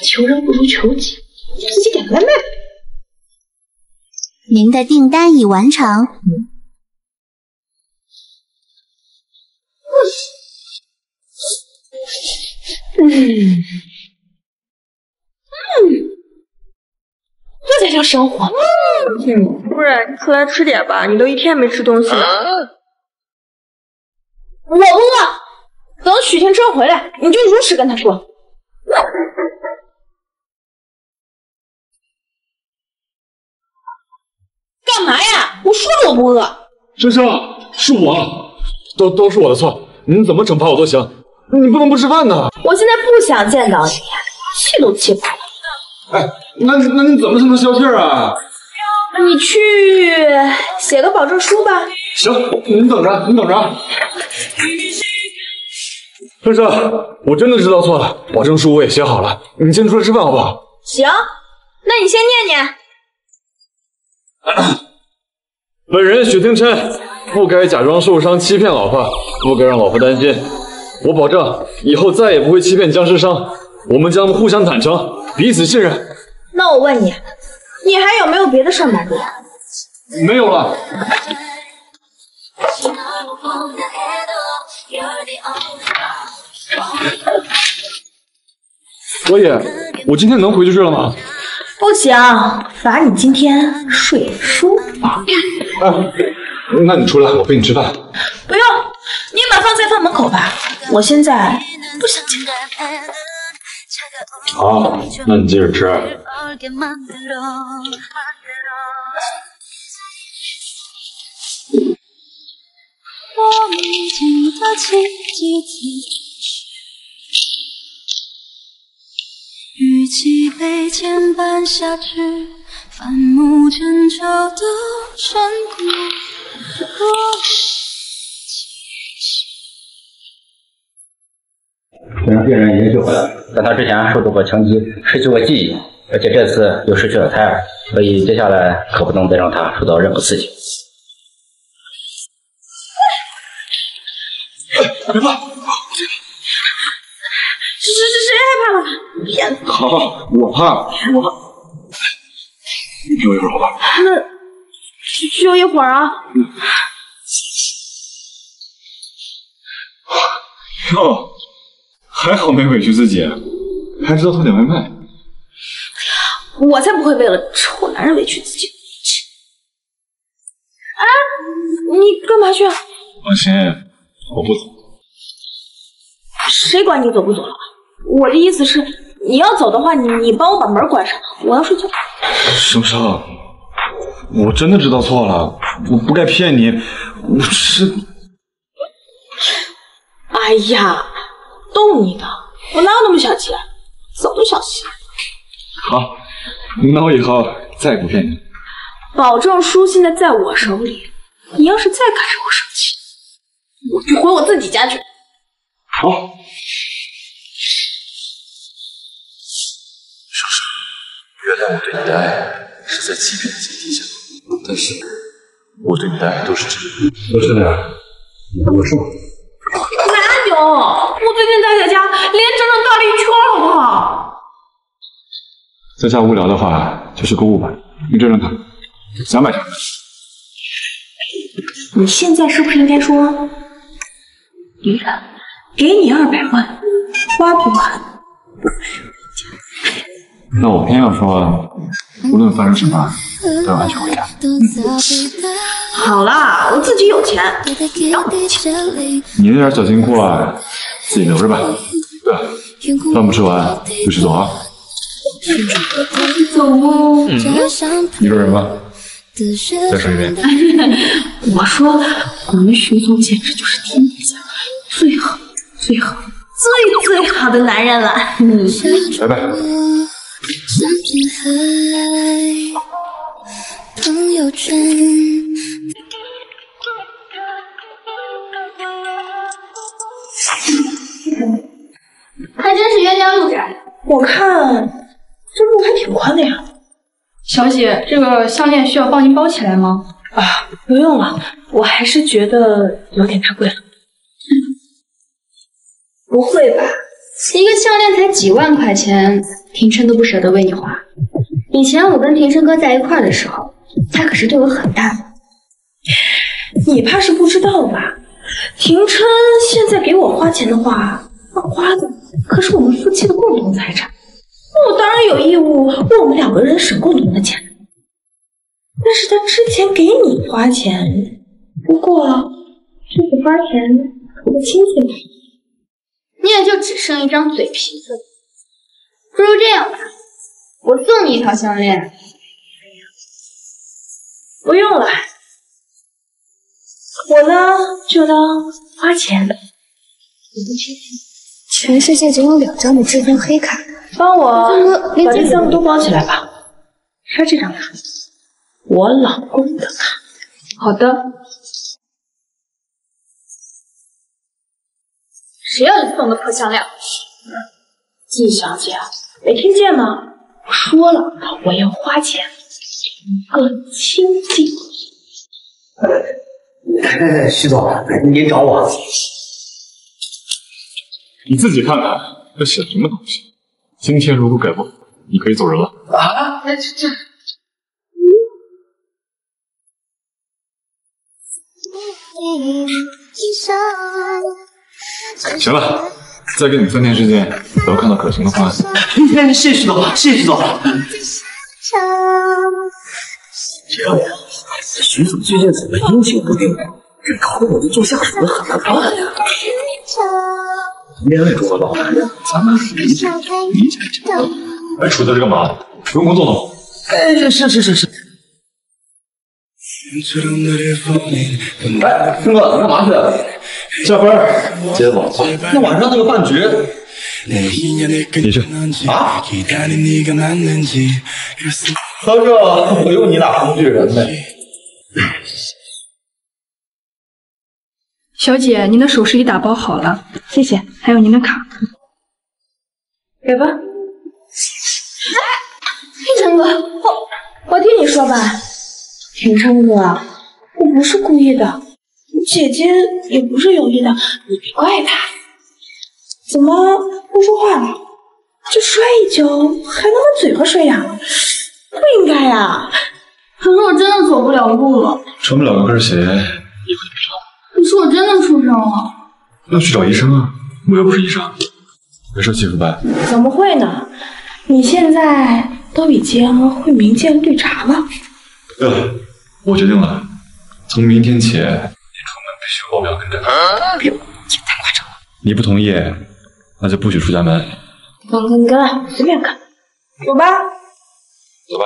求人不如求己，自己点个外卖。您的订单已完成。嗯嗯，生活。嗯，不然出来吃点吧，你都一天没吃东西了。我不饿。等许廷琛回来，你就如实跟他说。干嘛呀？我说了我不饿。生生，是我，都都是我的错，你怎么惩罚我都行，你不能不吃饭呢。我现在不想见到你，气都气坏了。哎，那那你怎么才能消气儿啊？你去写个保证书吧。行，你等着，你等着。生生，我真的知道错了，保证书我也写好了，你先出来吃饭好不好？行，那你先念念。本人许廷琛不该假装受伤欺骗老婆，不该让老婆担心。我保证以后再也不会欺骗江世商，我们将互相坦诚，彼此信任。那我问你，你还有没有别的事瞒着我？没有了。所以，我今天能回去睡了吗？不行，罚你今天睡书房。哎，那你出来，我陪你吃饭。不用，你把饭菜放门口吧。我现在不想见你。好，那你接着吃。与其被牵绊下去，反目成仇的深谷。虽然病人已经救回来了，但他之前受到过枪击，失去过记忆，而且这次又失去了胎儿，所以接下来可不能再让他受到任何刺激。别怕，谁谁谁害怕了？骗子！好，我怕。我你陪我一会儿好吧？那就一会儿啊。哟，还好没委屈自己，还知道偷点外卖。我才不会为了臭男人委屈自己。哎，你干嘛去啊？放心，我不走。谁管你走不走了？我的意思是，你要走的话，你你帮我把门关上，我要睡觉。生生，我真的知道错了，我不该骗你，我是……哎呀，逗你的，我哪有那么小气？早就小气了。好，那我以后再也不骗你。保证书现在在我手里，你要是再敢惹我生气，我就回我自己家去。好。原来我对你的爱是在欺骗的前提下，但是我对你的爱都是真的。都是的，我是吗？哪有？我最近待在家，连整整大了一圈，好不好？在家无聊的话，就去购物吧。你这张卡，想买啥？你现在是不是应该说，女人，给你二百万，花不完。那我偏要说，无论发生什么，都要安全回家。好啦，我自己有钱，要我钱。你那点小金库啊，自己留着吧。对了，饭不吃完就去走啊。走。嗯，你说什么？再说一遍。我说我们徐总简直就是天底下最好、最好、最最好的男人了。拜拜。朋友圈。还真是冤家路窄。我看这路还挺宽的呀。小姐，这个项链需要帮您包起来吗？啊，不用了，我还是觉得有点太贵了。不会吧？一个项链才几万块钱，庭琛都不舍得为你花。以前我跟庭琛哥在一块的时候，他可是对我很大方。你怕是不知道吧？庭琛现在给我花钱的话，那花的可是我们夫妻的共同财产，那我当然有义务为我们两个人省共同的钱。但是他之前给你花钱，不过这个花钱可不亲戚买。你也就只剩一张嘴皮子了。不如这样吧，我送你一条项链。不用了，我呢就当花钱。你不缺钱。全世界只有两张的至尊黑卡，帮我把这这三个都包起来吧。刷这张卡，我老公的卡。好的。谁要你送的破项链？季小姐，没听见吗？我说了，我要花钱，一个清净。哎，徐总，您找我？你自己看看，这写的什么东西？今天如果改不好，你可以走人了。啊，这这。行了，再给你三天时间，我要看到可行的方案。谢谢徐总，谢谢徐总。这样，徐总最近怎么阴晴不定？这搞得我这做下属的很难办呀。恋爱中的老男人，咱们理解理解就好。哎，杵在这干嘛？不用工作了吗？哎，是是是是。哎，春哥，你干嘛去？下班接网吧。那晚上那个饭局，你去啊？合着我用你俩工具人呗？小姐，您的首饰已打包好了，谢谢，还有您的卡。给吧。琛哥，我我听你说吧，廷琛哥，我不是故意的，姐姐也不是有意的，你别怪她。怎么不说话了？这摔一跤还能把嘴巴摔哑了？不应该呀！可是我真的走不了路了，穿不了高跟鞋，以后就别穿？可是我真的出生了。那去找医生啊！我又不是医生。没事，秦福白。怎么会呢？你现在都已经会民间绿茶了。对了，我决定了，从明天起，你出门必须有保镖跟着。哎呦，这太夸张了！你不同意，那就不许出家门。跟跟跟，随便跟，走吧。走吧。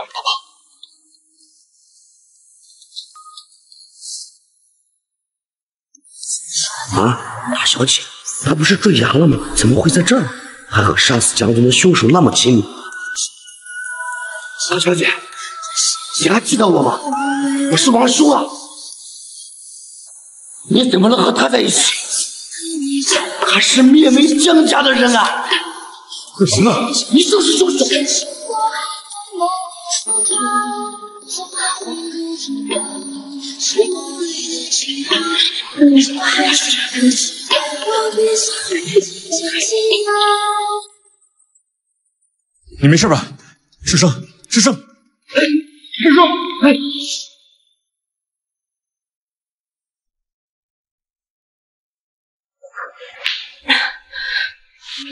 啊，大小姐，她不是坠崖了吗？怎么会在这儿？还和杀死将军的凶手那么亲密？大小姐，你还记得我吗？我是王叔啊！你怎么能和他在一起？他是灭门江家的人啊！不行啊！你就是凶手！你没事吧？师生，师生，师兄，哎，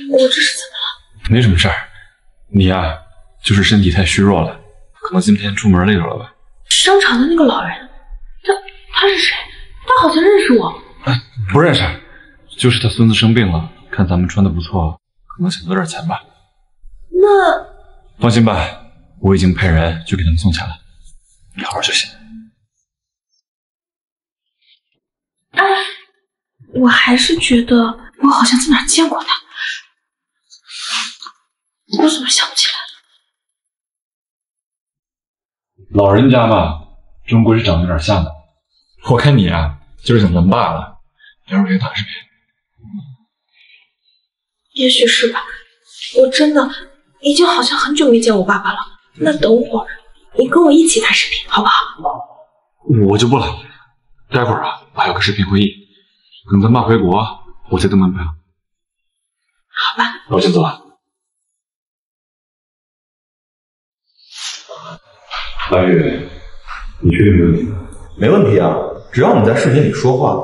我这是怎么了？没什么事儿。你呀，就是身体太虚弱了，可能今天出门累着了吧？商场的那个老人，他他是谁？他好像认识我。不认识，就是他孙子生病了，看咱们穿的不错，可能想得点钱吧。那放心吧，我已经派人去给他们送钱了。你好好休息。哎，我还是觉得我好像在哪儿见过他，我怎么想不起来了？老人家嘛，终归是长得有点像的。我看你啊，就是想咱爸了。待会儿给你打视频。也许是吧，我真的已经好像很久没见我爸爸了。那等会儿你跟我一起打视频好不好？我就不了，待会儿啊，我还有个视频会议，等咱爸回国，我再登门陪。好吧，那我先走了。蓝宇，你确定没问题吗？没问题啊，只要你在视频里说话，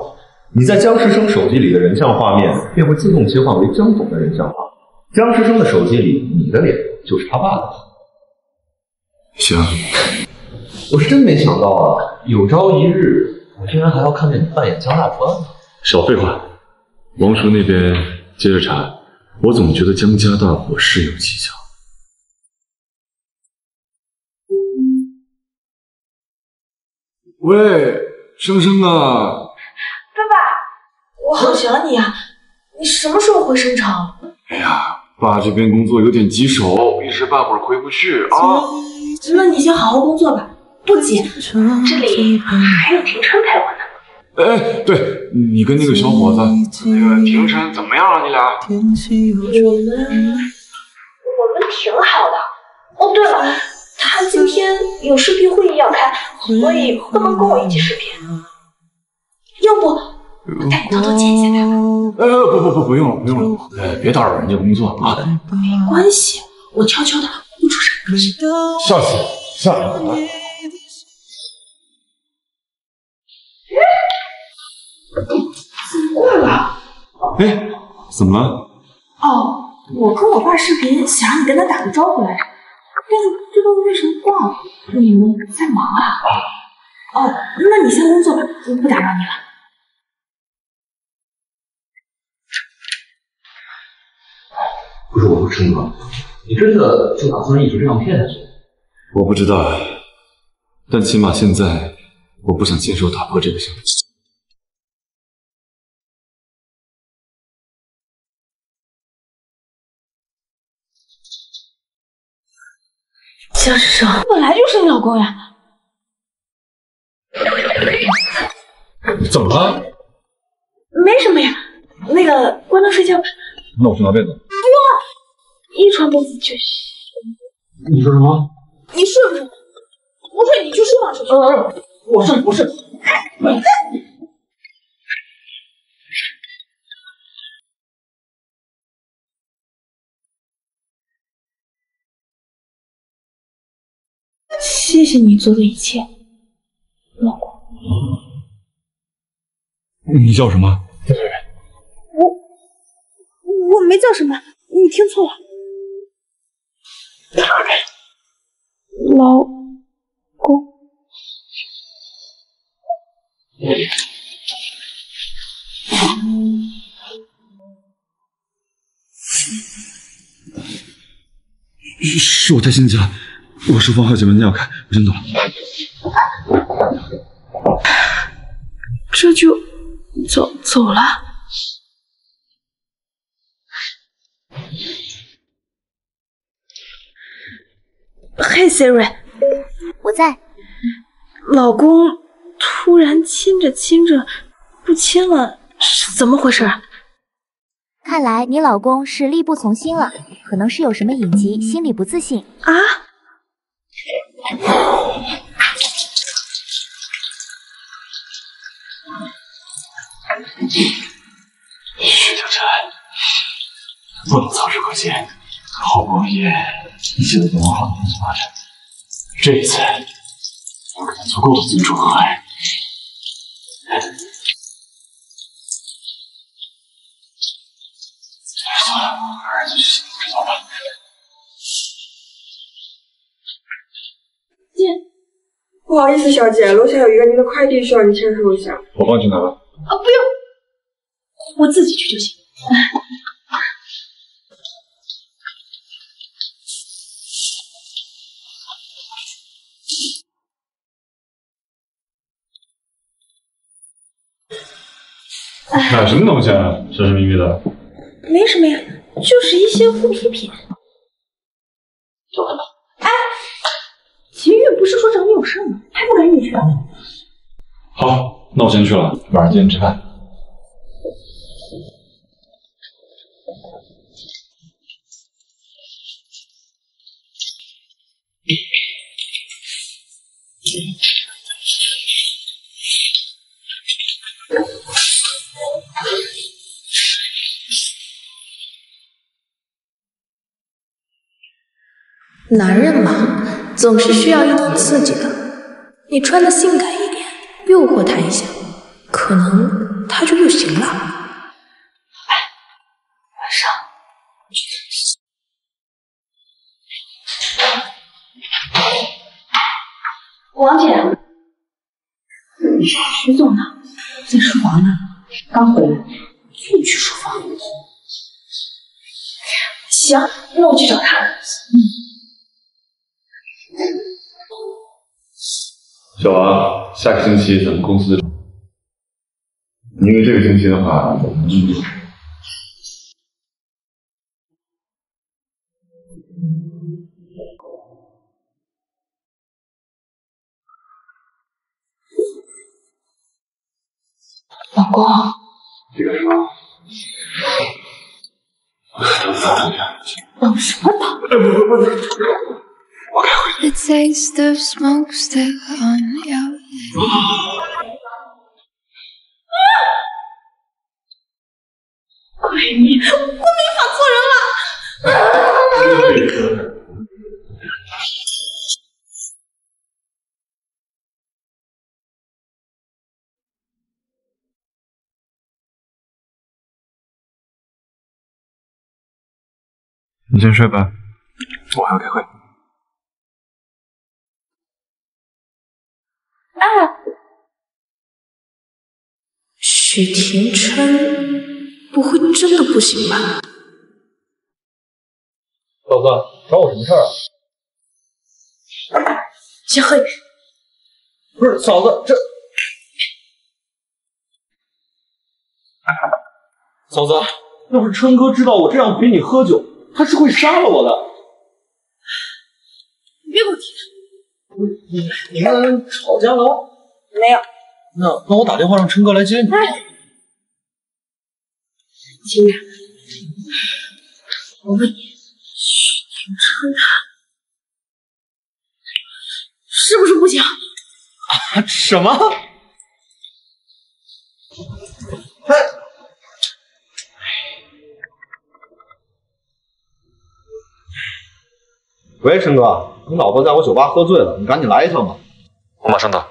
你在姜师生手机里的人像画面便会自动切换为江总的人像画。姜师生的手机里，你的脸就是他爸的。行，我是真没想到啊，有朝一日我竟然还要看见你扮演江大川。少废话，王叔那边接着查。我总觉得江家大火事有蹊跷。喂，生生啊！爸爸，我好想你啊！你什么时候回省城？哎呀，爸这边工作有点棘手，一时半会儿回不去啊。那你先好好工作吧，不急，这里还有停车陪我呢。哎，对你跟那个小伙子，那个廷琛怎么样了？你俩？我们我们挺好的。哦，对了，他今天有视频会议要开，所以不能跟我一起视频。要不我带你偷偷见一下他吧？呃，不不不，不用了，不用了，呃，别打扰人家工作啊。没关系，我悄悄的，不出声。下次，下次。过了。哎，怎么了？哦，我跟我爸视频，想让你跟他打个招呼来着，但是不知道为什么挂了。你们在忙啊？哦，那你先工作吧，我不打扰你了。不是我不琛哥，你真的就打算一直这样骗下去？我不知道，但起码现在我不想亲手打破这个消息。江师生本来就是你老公呀。怎么了？没什么呀，那个关灯睡觉吧。那我去拿被子。不用了，一床被子就行。你说什么？你睡不睡？不睡你去书房睡。呃，我睡我睡。谢谢你做的一切，老公。你叫什么？我我没叫什么，你听错了。老公。是我太心急了，我书房还有几门要开，我先走了。这就走走了？嘿，Siri，我在。老公突然亲着亲着不亲了，是怎么回事？看来你老公是力不从心了，可能是有什么隐疾，心里不自信啊。徐清晨，不能操之过急，好不容易一切都在往好的方向发展，这一次要给他足够的尊重和爱。算了，儿子就行，知道吧？不好意思，小姐，楼下有一个您的快递需要您签收一下。我帮你去拿吧。啊，不用，我自己去就行。买什么东西啊？神神秘秘的。没什么呀，就是一些护肤品。就看到。哎，秦玉不是说找你有事吗？还不赶紧去？好，那我先去了，晚上记得吃饭。男人嘛，总是需要一点刺激的。你穿的性感一点，诱惑他一下，可能他就又行了。哎，晚上。王姐，徐总呢？在书房呢，刚回来，就去书房。行，那我去找他。嗯。小王，下个星期咱们公司，因为这个星期的话，我们。老公，这个什么？等什么等？我该回去。The taste of smoke still 闺蜜，我没法做人了。你先睡吧，我还要开会。哎，许廷琛，不会真的不行吧？嫂子，找我什么事儿啊？先喝一杯。不是嫂子，这嫂子，要是琛哥知道我这样陪你喝酒，他是会杀了我的。你别给我提你你们吵架了？没有。那那我打电话让琛哥来接你。金雅，我问你，停车呀，是不是不行？啊？什么？喂，陈哥，你老婆在我酒吧喝醉了，你赶紧来一趟吧。我马上到。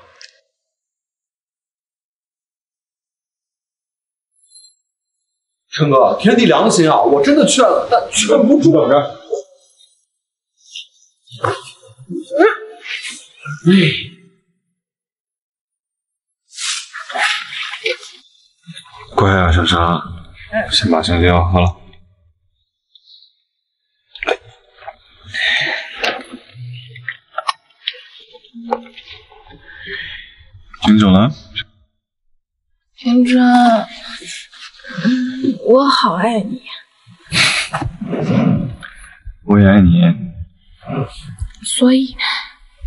陈哥，天地良心啊，我真的劝了，但劝不住。等着。乖啊，莎莎，先把香蕉喝了。君总呢？天真，我好爱你。我也爱你。所以，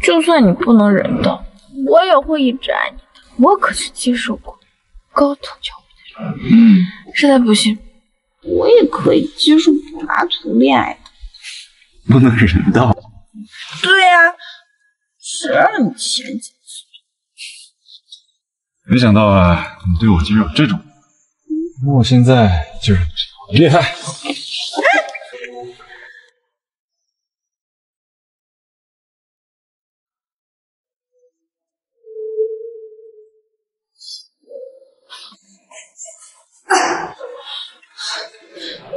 就算你不能忍到，我也会一直爱你的。我可是接受过高等教育的人。嗯，实在不行，我也可以接受柏拉图恋爱的。不能忍到。对呀、谁让你前几次？没想到啊，你对我竟然有这种。那我现在就是你知道厉害。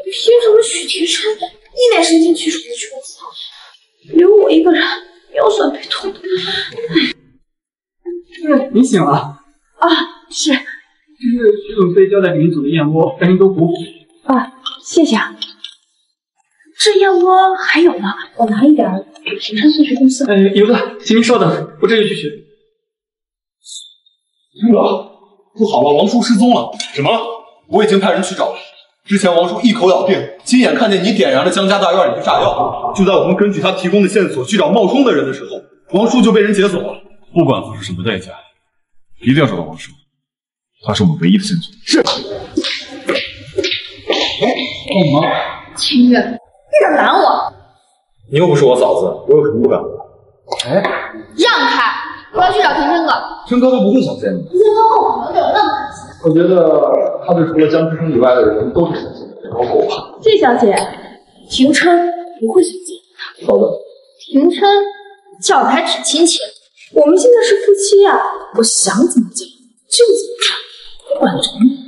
凭什么许廷琛一脸神经兮兮的去我操，留我一个人腰酸背痛的？你醒了？啊，是这是徐总非交代给你煮的燕窝，赶紧都补补。啊，谢谢啊。这燕窝还有吗，我拿一点给廷琛送去公司。呃，有的，请您稍等，我这就去取。陈哥，不好了，王叔失踪了。什么？我已经派人去找了。之前王叔一口咬定，亲眼看见你点燃了江家大院里的炸药。就在我们根据他提供的线索去找冒充的人的时候，王叔就被人劫走了。不管付出什么代价，一定要找到王叔，他是我们唯一的线索。是。干嘛？秦月，你敢拦我？你又不是我嫂子，我有什么不敢的？哎，让开！我要去找廷琛哥。琛哥都不会想见你。廷琛哥不可能对我那么狠心。我觉得他对除了江之生以外的人都是狠心的，包括我。谢小姐，廷琛不会想见你的。好的廷琛叫的还挺亲切。我们现在是夫妻呀、我想怎么叫就怎么叫，管着你。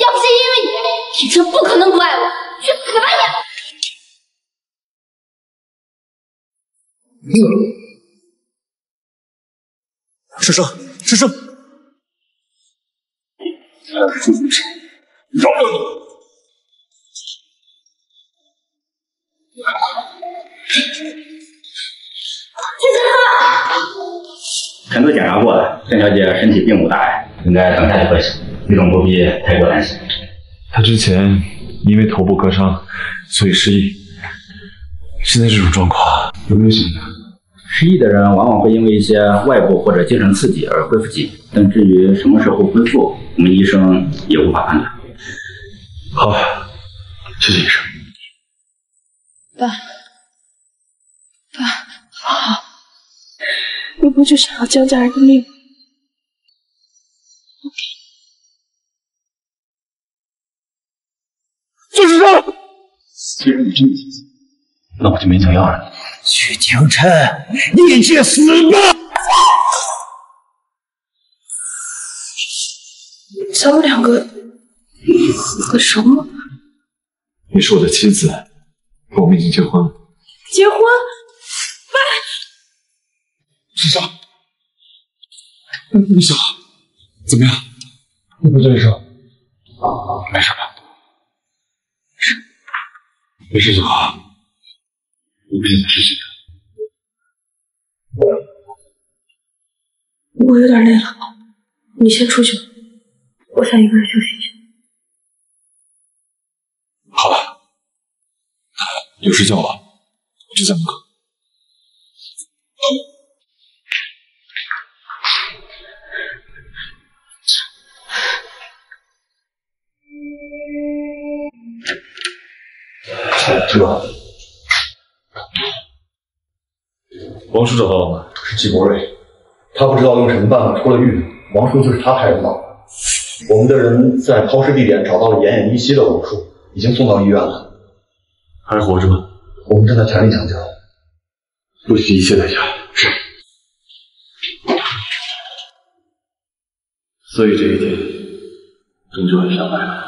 要不是因为你，廷琛不可能不爱我。去死吧你！师生，师生，饶了你！全都检查过了，郑小姐身体并无大碍，应该等下就会死。李总不必太过担心。他之前因为头部割伤，所以失忆。现在这种状况有没有醒呢？失忆的人往往会因为一些外部或者精神刺激而恢复记忆，但至于什么时候恢复，我们医生也无法判断。好，谢谢医生。爸，爸，好，你不就想要江家人的命吗？就是这。既然你这么心思，那我就勉强要了你。许廷琛，你去死吧！咱们两个和什么？你是我的妻子，我们已经结婚了。结婚？世上，你想怎么样？你不对手，没事没事就好。我没什么事情。我有点累了，你先出去吧，我想一个人休息一下。好了，有事叫我，我就在门口。这个王叔找到了吗？是季国瑞，他不知道用什么办法出了狱，王叔就是他派人找的。我们的人在抛尸地点找到了奄奄一息的王叔，已经送到医院了。还活着吗？我们正在全力抢救，不惜一切代价。是。所以这一天终究还是要来了。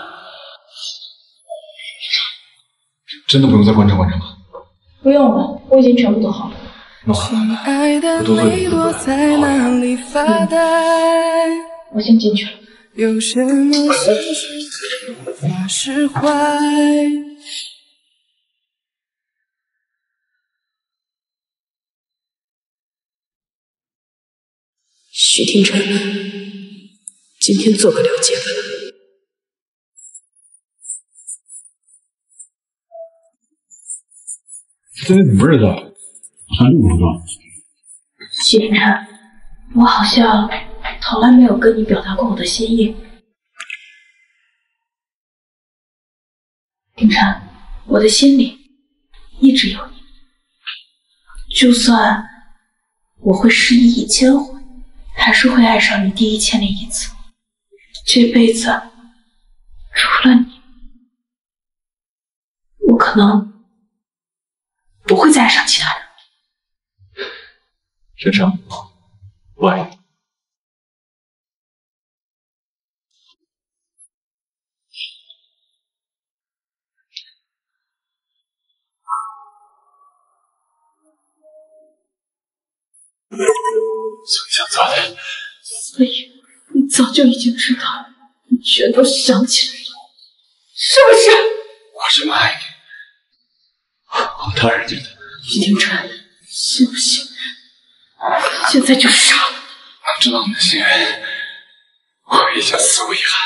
真的不用再观察观察吗？不用了，我已经全部都好了。那好，我多做一点准备。我先进去了。有什么事情无法释怀？许廷琛，今天做个了结吧。今天什么日子？还不知道。许廷琛，我好像从来没有跟你表达过我的心意。廷琛，我的心里一直有你，就算我会失忆一千回，还是会爱上你第一千零一次。这辈子除了你，我可能不会再爱上其他人。沈生，我爱你。所以想早点。所以你早就已经知道，你全都想起来了，是不是？我这么爱你，我当然记得。许廷琛，信不信？现在就杀了能知道你的心愿，我已经死无遗憾。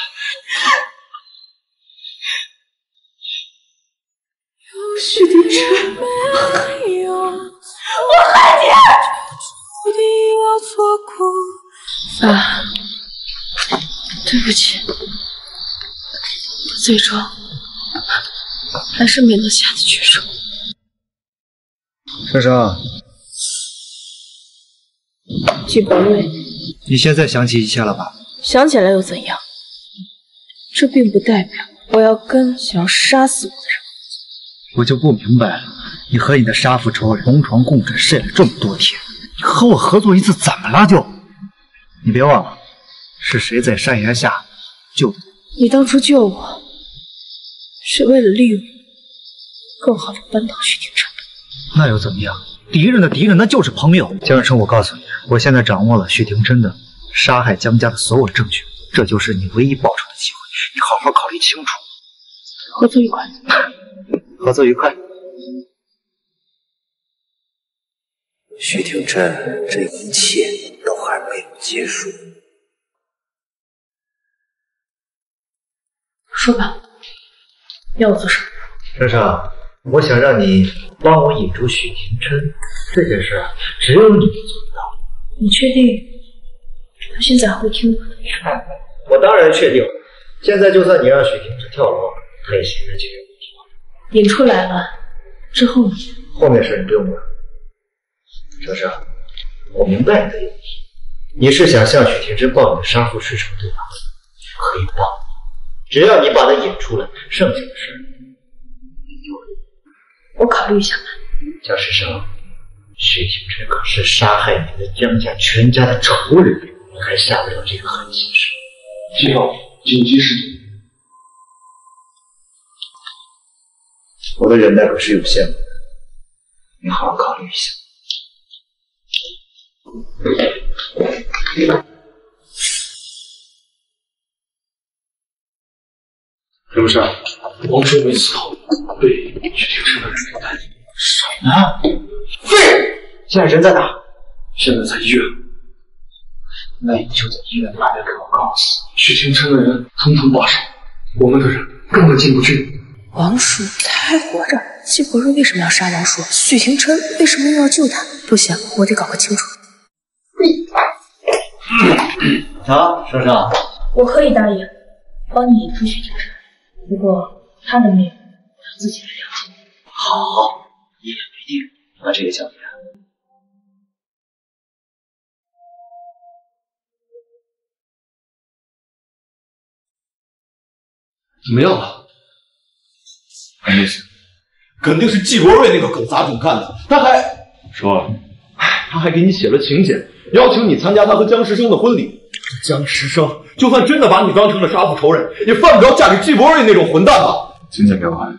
许廷琛，我恨你！爸，对不起，我最终还是没能下得去手。生生，季伯瑞，你现在想起一切了吧？想起来又怎样？这并不代表我要跟想要杀死我的人。我就不明白了，你和你的杀父仇人同床共枕睡了这么多天，你和我合作一次怎么了就？你别忘了，是谁在山崖下救的你当初救我，是为了利用我，更好的扳倒许廷琛。那又怎么样？敌人的敌人那就是朋友。江生，我告诉你，我现在掌握了许廷琛的杀害江家的所有证据，这就是你唯一报仇的机会，你好好考虑清楚。合作愉快。合作愉快。许廷琛，这一切都还没有结束。说吧，要我做什么？生生，我想让你帮我引出许廷琛，这件事只有你能做得到。你确定他现在还会听我的？我当然确定，现在就算你让许廷琛跳楼，他也欣然解决问题。引出来了之后呢？后面事你不用管。生生，我明白你的用意，你是想向许廷琛报你的杀父之仇，对吧？可以报，只要你把他引出来，剩下的事我考虑一下吧。江师生，许廷琛可是杀害你的江家全家的仇人，你还下不了这个狠心手？七号紧急事情，我的忍耐可是有限的，你好好考虑一下。刘善，王叔没死透，被许廷琛的人给带走。什么？废！现在人在哪？现在在医院。那你就在医院那边给我告诉许廷琛的人统统罢手，我们的人根本进不去。王叔他还活着，季伯瑞为什么要杀王叔？许廷琛为什么又要救他？不行，我得搞个清楚。你啊，生生，我可以答应帮你引出许廷琛，不过，他的命他自己来了解。好，一言为定。那这些钱怎么样了？还没死，肯定是季国瑞那个狗杂种干的。他还说，他还给你写了请柬，邀请你参加他和江时生的婚礼。江时生。就算真的把你当成了杀父仇人，也犯不着嫁给季伯瑞那种混蛋吧？请柬给我。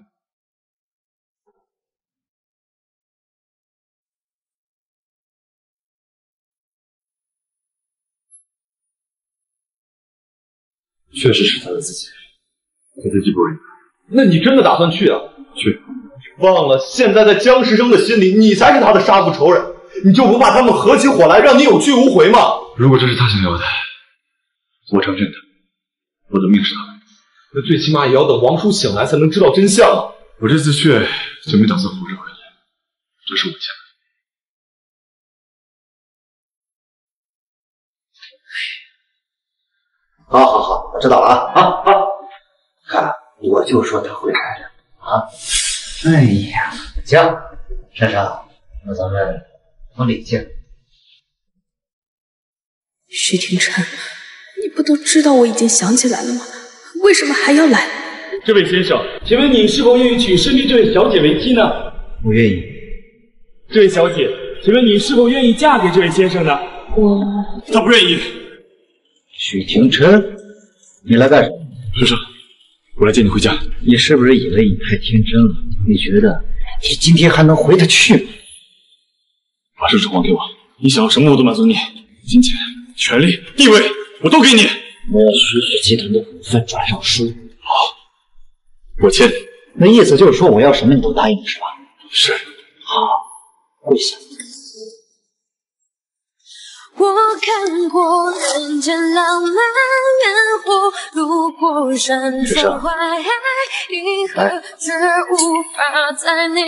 确实是他的自己，他在季伯瑞。那你真的打算去啊？去。忘了，现在在江师生的心里，你才是他的杀父仇人。你就不怕他们合起伙来，让你有去无回吗？如果这是他想要的，我承认的，我的命是他的。那最起码也要等王叔醒来才能知道真相啊！我这次去就没打算活着回来，这是我欠的。好好好，我知道了啊啊啊！看，我就说他会来的啊！哎呀，行，珊珊，那咱们往里见。徐廷琛，你不都知道我已经想起来了吗？为什么还要来？这位先生，请问你是否愿意娶身边这位小姐为妻呢？我愿意。这位小姐，请问你是否愿意嫁给这位先生呢？我……他不愿意。许廷琛，你来干什么？先生，我来接你回家。你是不是以为你太天真了？你觉得你今天还能回得去吗？把手指还给我，你想要什么我都满足你，金钱、权力、地位，我都给你。我要徐氏集团的股份转让书。好，我签。那意思就是说我要什么你都答应是吧？是。好，跪下。我看过人间浪漫烟火，路过山川淮海，银河却无法在你。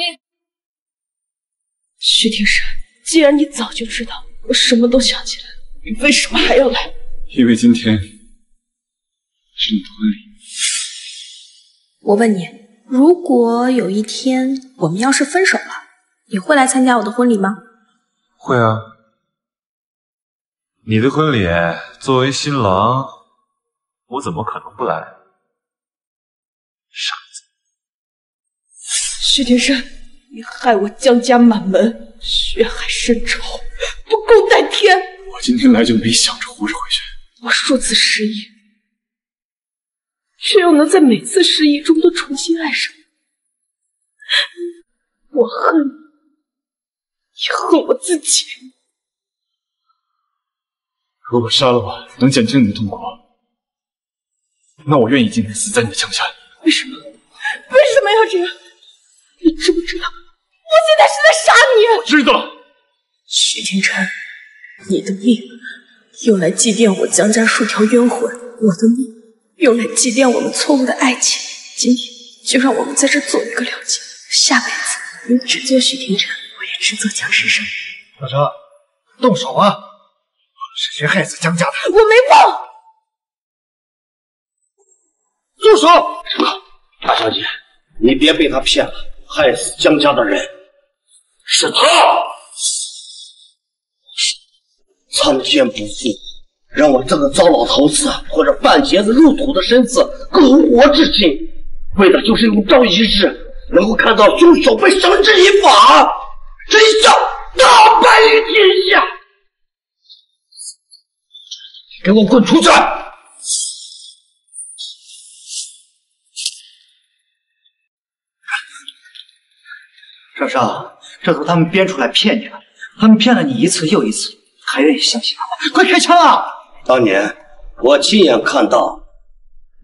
徐庭山，既然你早就知道我什么都想起来了，你为什么还要来？因为今天是你的婚礼。我问你，如果有一天我们要是分手了，你会来参加我的婚礼吗？会啊。你的婚礼，作为新郎，我怎么可能不来？傻子！徐天山，你害我江家满门，血海深仇，不共戴天！我今天来就没想着活着回去。我数次失忆，却又能在每次失忆中都重新爱上你。我恨你，也恨我自己。如果杀了我能减轻你的痛苦，那我愿意今天死在你的枪下。为什么？为什么要这样？你知不知道，我现在是在杀你？我知道。徐天辰，你的命用来祭奠我江家数条冤魂，我的命用来祭奠我们错误的爱情。今天就让我们在这做一个了结，下辈子你只做许廷琛，我也只做江师生。小哲，动手啊！是谁害死江家的？我没碰！住手！大小姐，你别被他骗了，害死江家的人是他，苍天不负，让我这个糟老头子拖着半截子入土的身子苟活至今，为的就是有朝一日能够看到凶手被绳之以法，真相大白于天下。给我滚出去！少少，这都他们编出来骗你了。他们骗了你一次又一次，还愿意相信他们？快开枪啊！当年我亲眼看到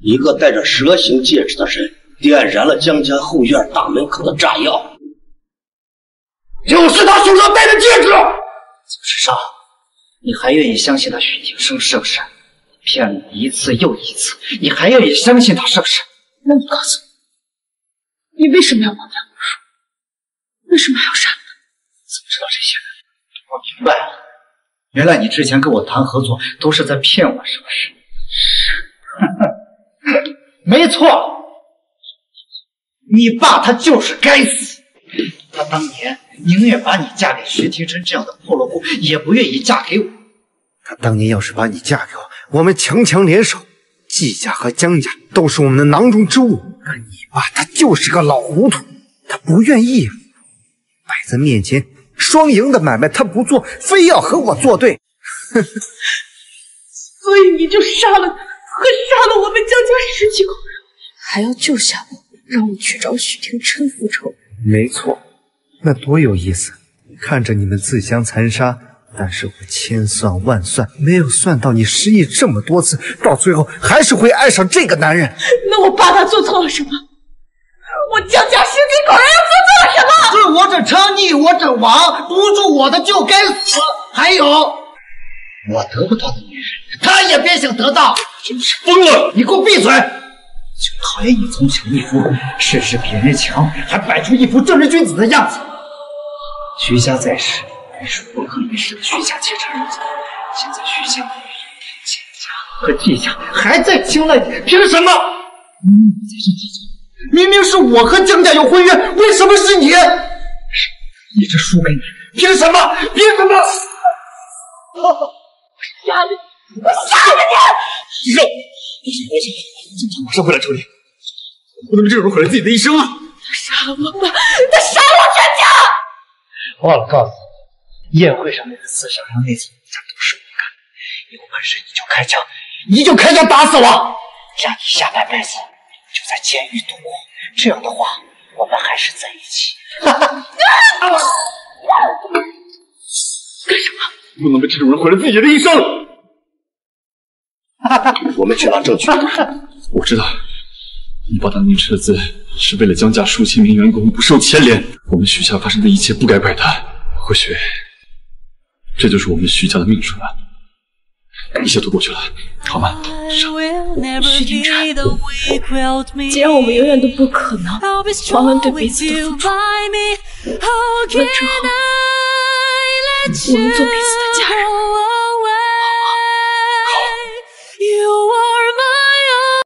一个戴着蛇形戒指的人点燃了江家后院大门口的炸药，就是他手上戴的戒指。江世上，你还愿意相信他许庭生是不是？骗了你一次又一次，你还愿意相信他是不是？那你告诉我，你为什么要绑架我叔？为什么还要杀他？怎么知道这些的？我明白了，原来你之前跟我谈合作都是在骗我，是不是？是，没错。你爸他就是该死，他当年宁愿把你嫁给徐廷琛这样的破落户，也不愿意嫁给我。他当年要是把你嫁给我，我们强强联手，季家和江家都是我们的囊中之物。可你爸他就是个老糊涂，他不愿意摆在面前双赢的买卖他不做，非要和我作对。所以你就杀了他，和杀了我们江家十几口人，还要救下我，让我去找许廷琛复仇。没错，那多有意思！看着你们自相残杀，但是我千算万算，没有算到你失忆这么多次，到最后还是会爱上这个男人。那我爸他做错了什么？我江家十几口人又做错了什么？顺我者昌，逆我者亡，不住我的就该死。还有，我得不到的女人，他也别想得到。真是疯了！你给我闭嘴！就讨厌你从小一副事事比人强，还摆出一副正人君子的样子。徐家在世，你是不可一世的徐家继承人。现在徐家、钱家和季家还在青睐你，凭什么？明明我才是季家，明明是我和江家有婚约，为什么是你？一直输给你，凭什么？凭什么？我杀了你！我杀了你！肉，你是我想，警察马上会来处理。我不能这种人毁了自己的一生啊！他杀了我爸，他杀了我全家！忘了告诉你，宴会上那个刺小杨那次，家都是我干的。有本事你就开枪，你就开枪打死我，让你下半辈子就在监狱度过。这样的话，我们还是在一起。干什么？不能被这种人毁了自己的一生。我们去拿证据。我知道，你爸当年撤资是为了江家数千名员工不受牵连。我们徐家发生的一切不该怪他，或许这就是我们徐家的命数了。一切都过去了，好吗？许廷琛，既然我们永远都不可能还完对彼此的付出，那之后我们做彼此的家人。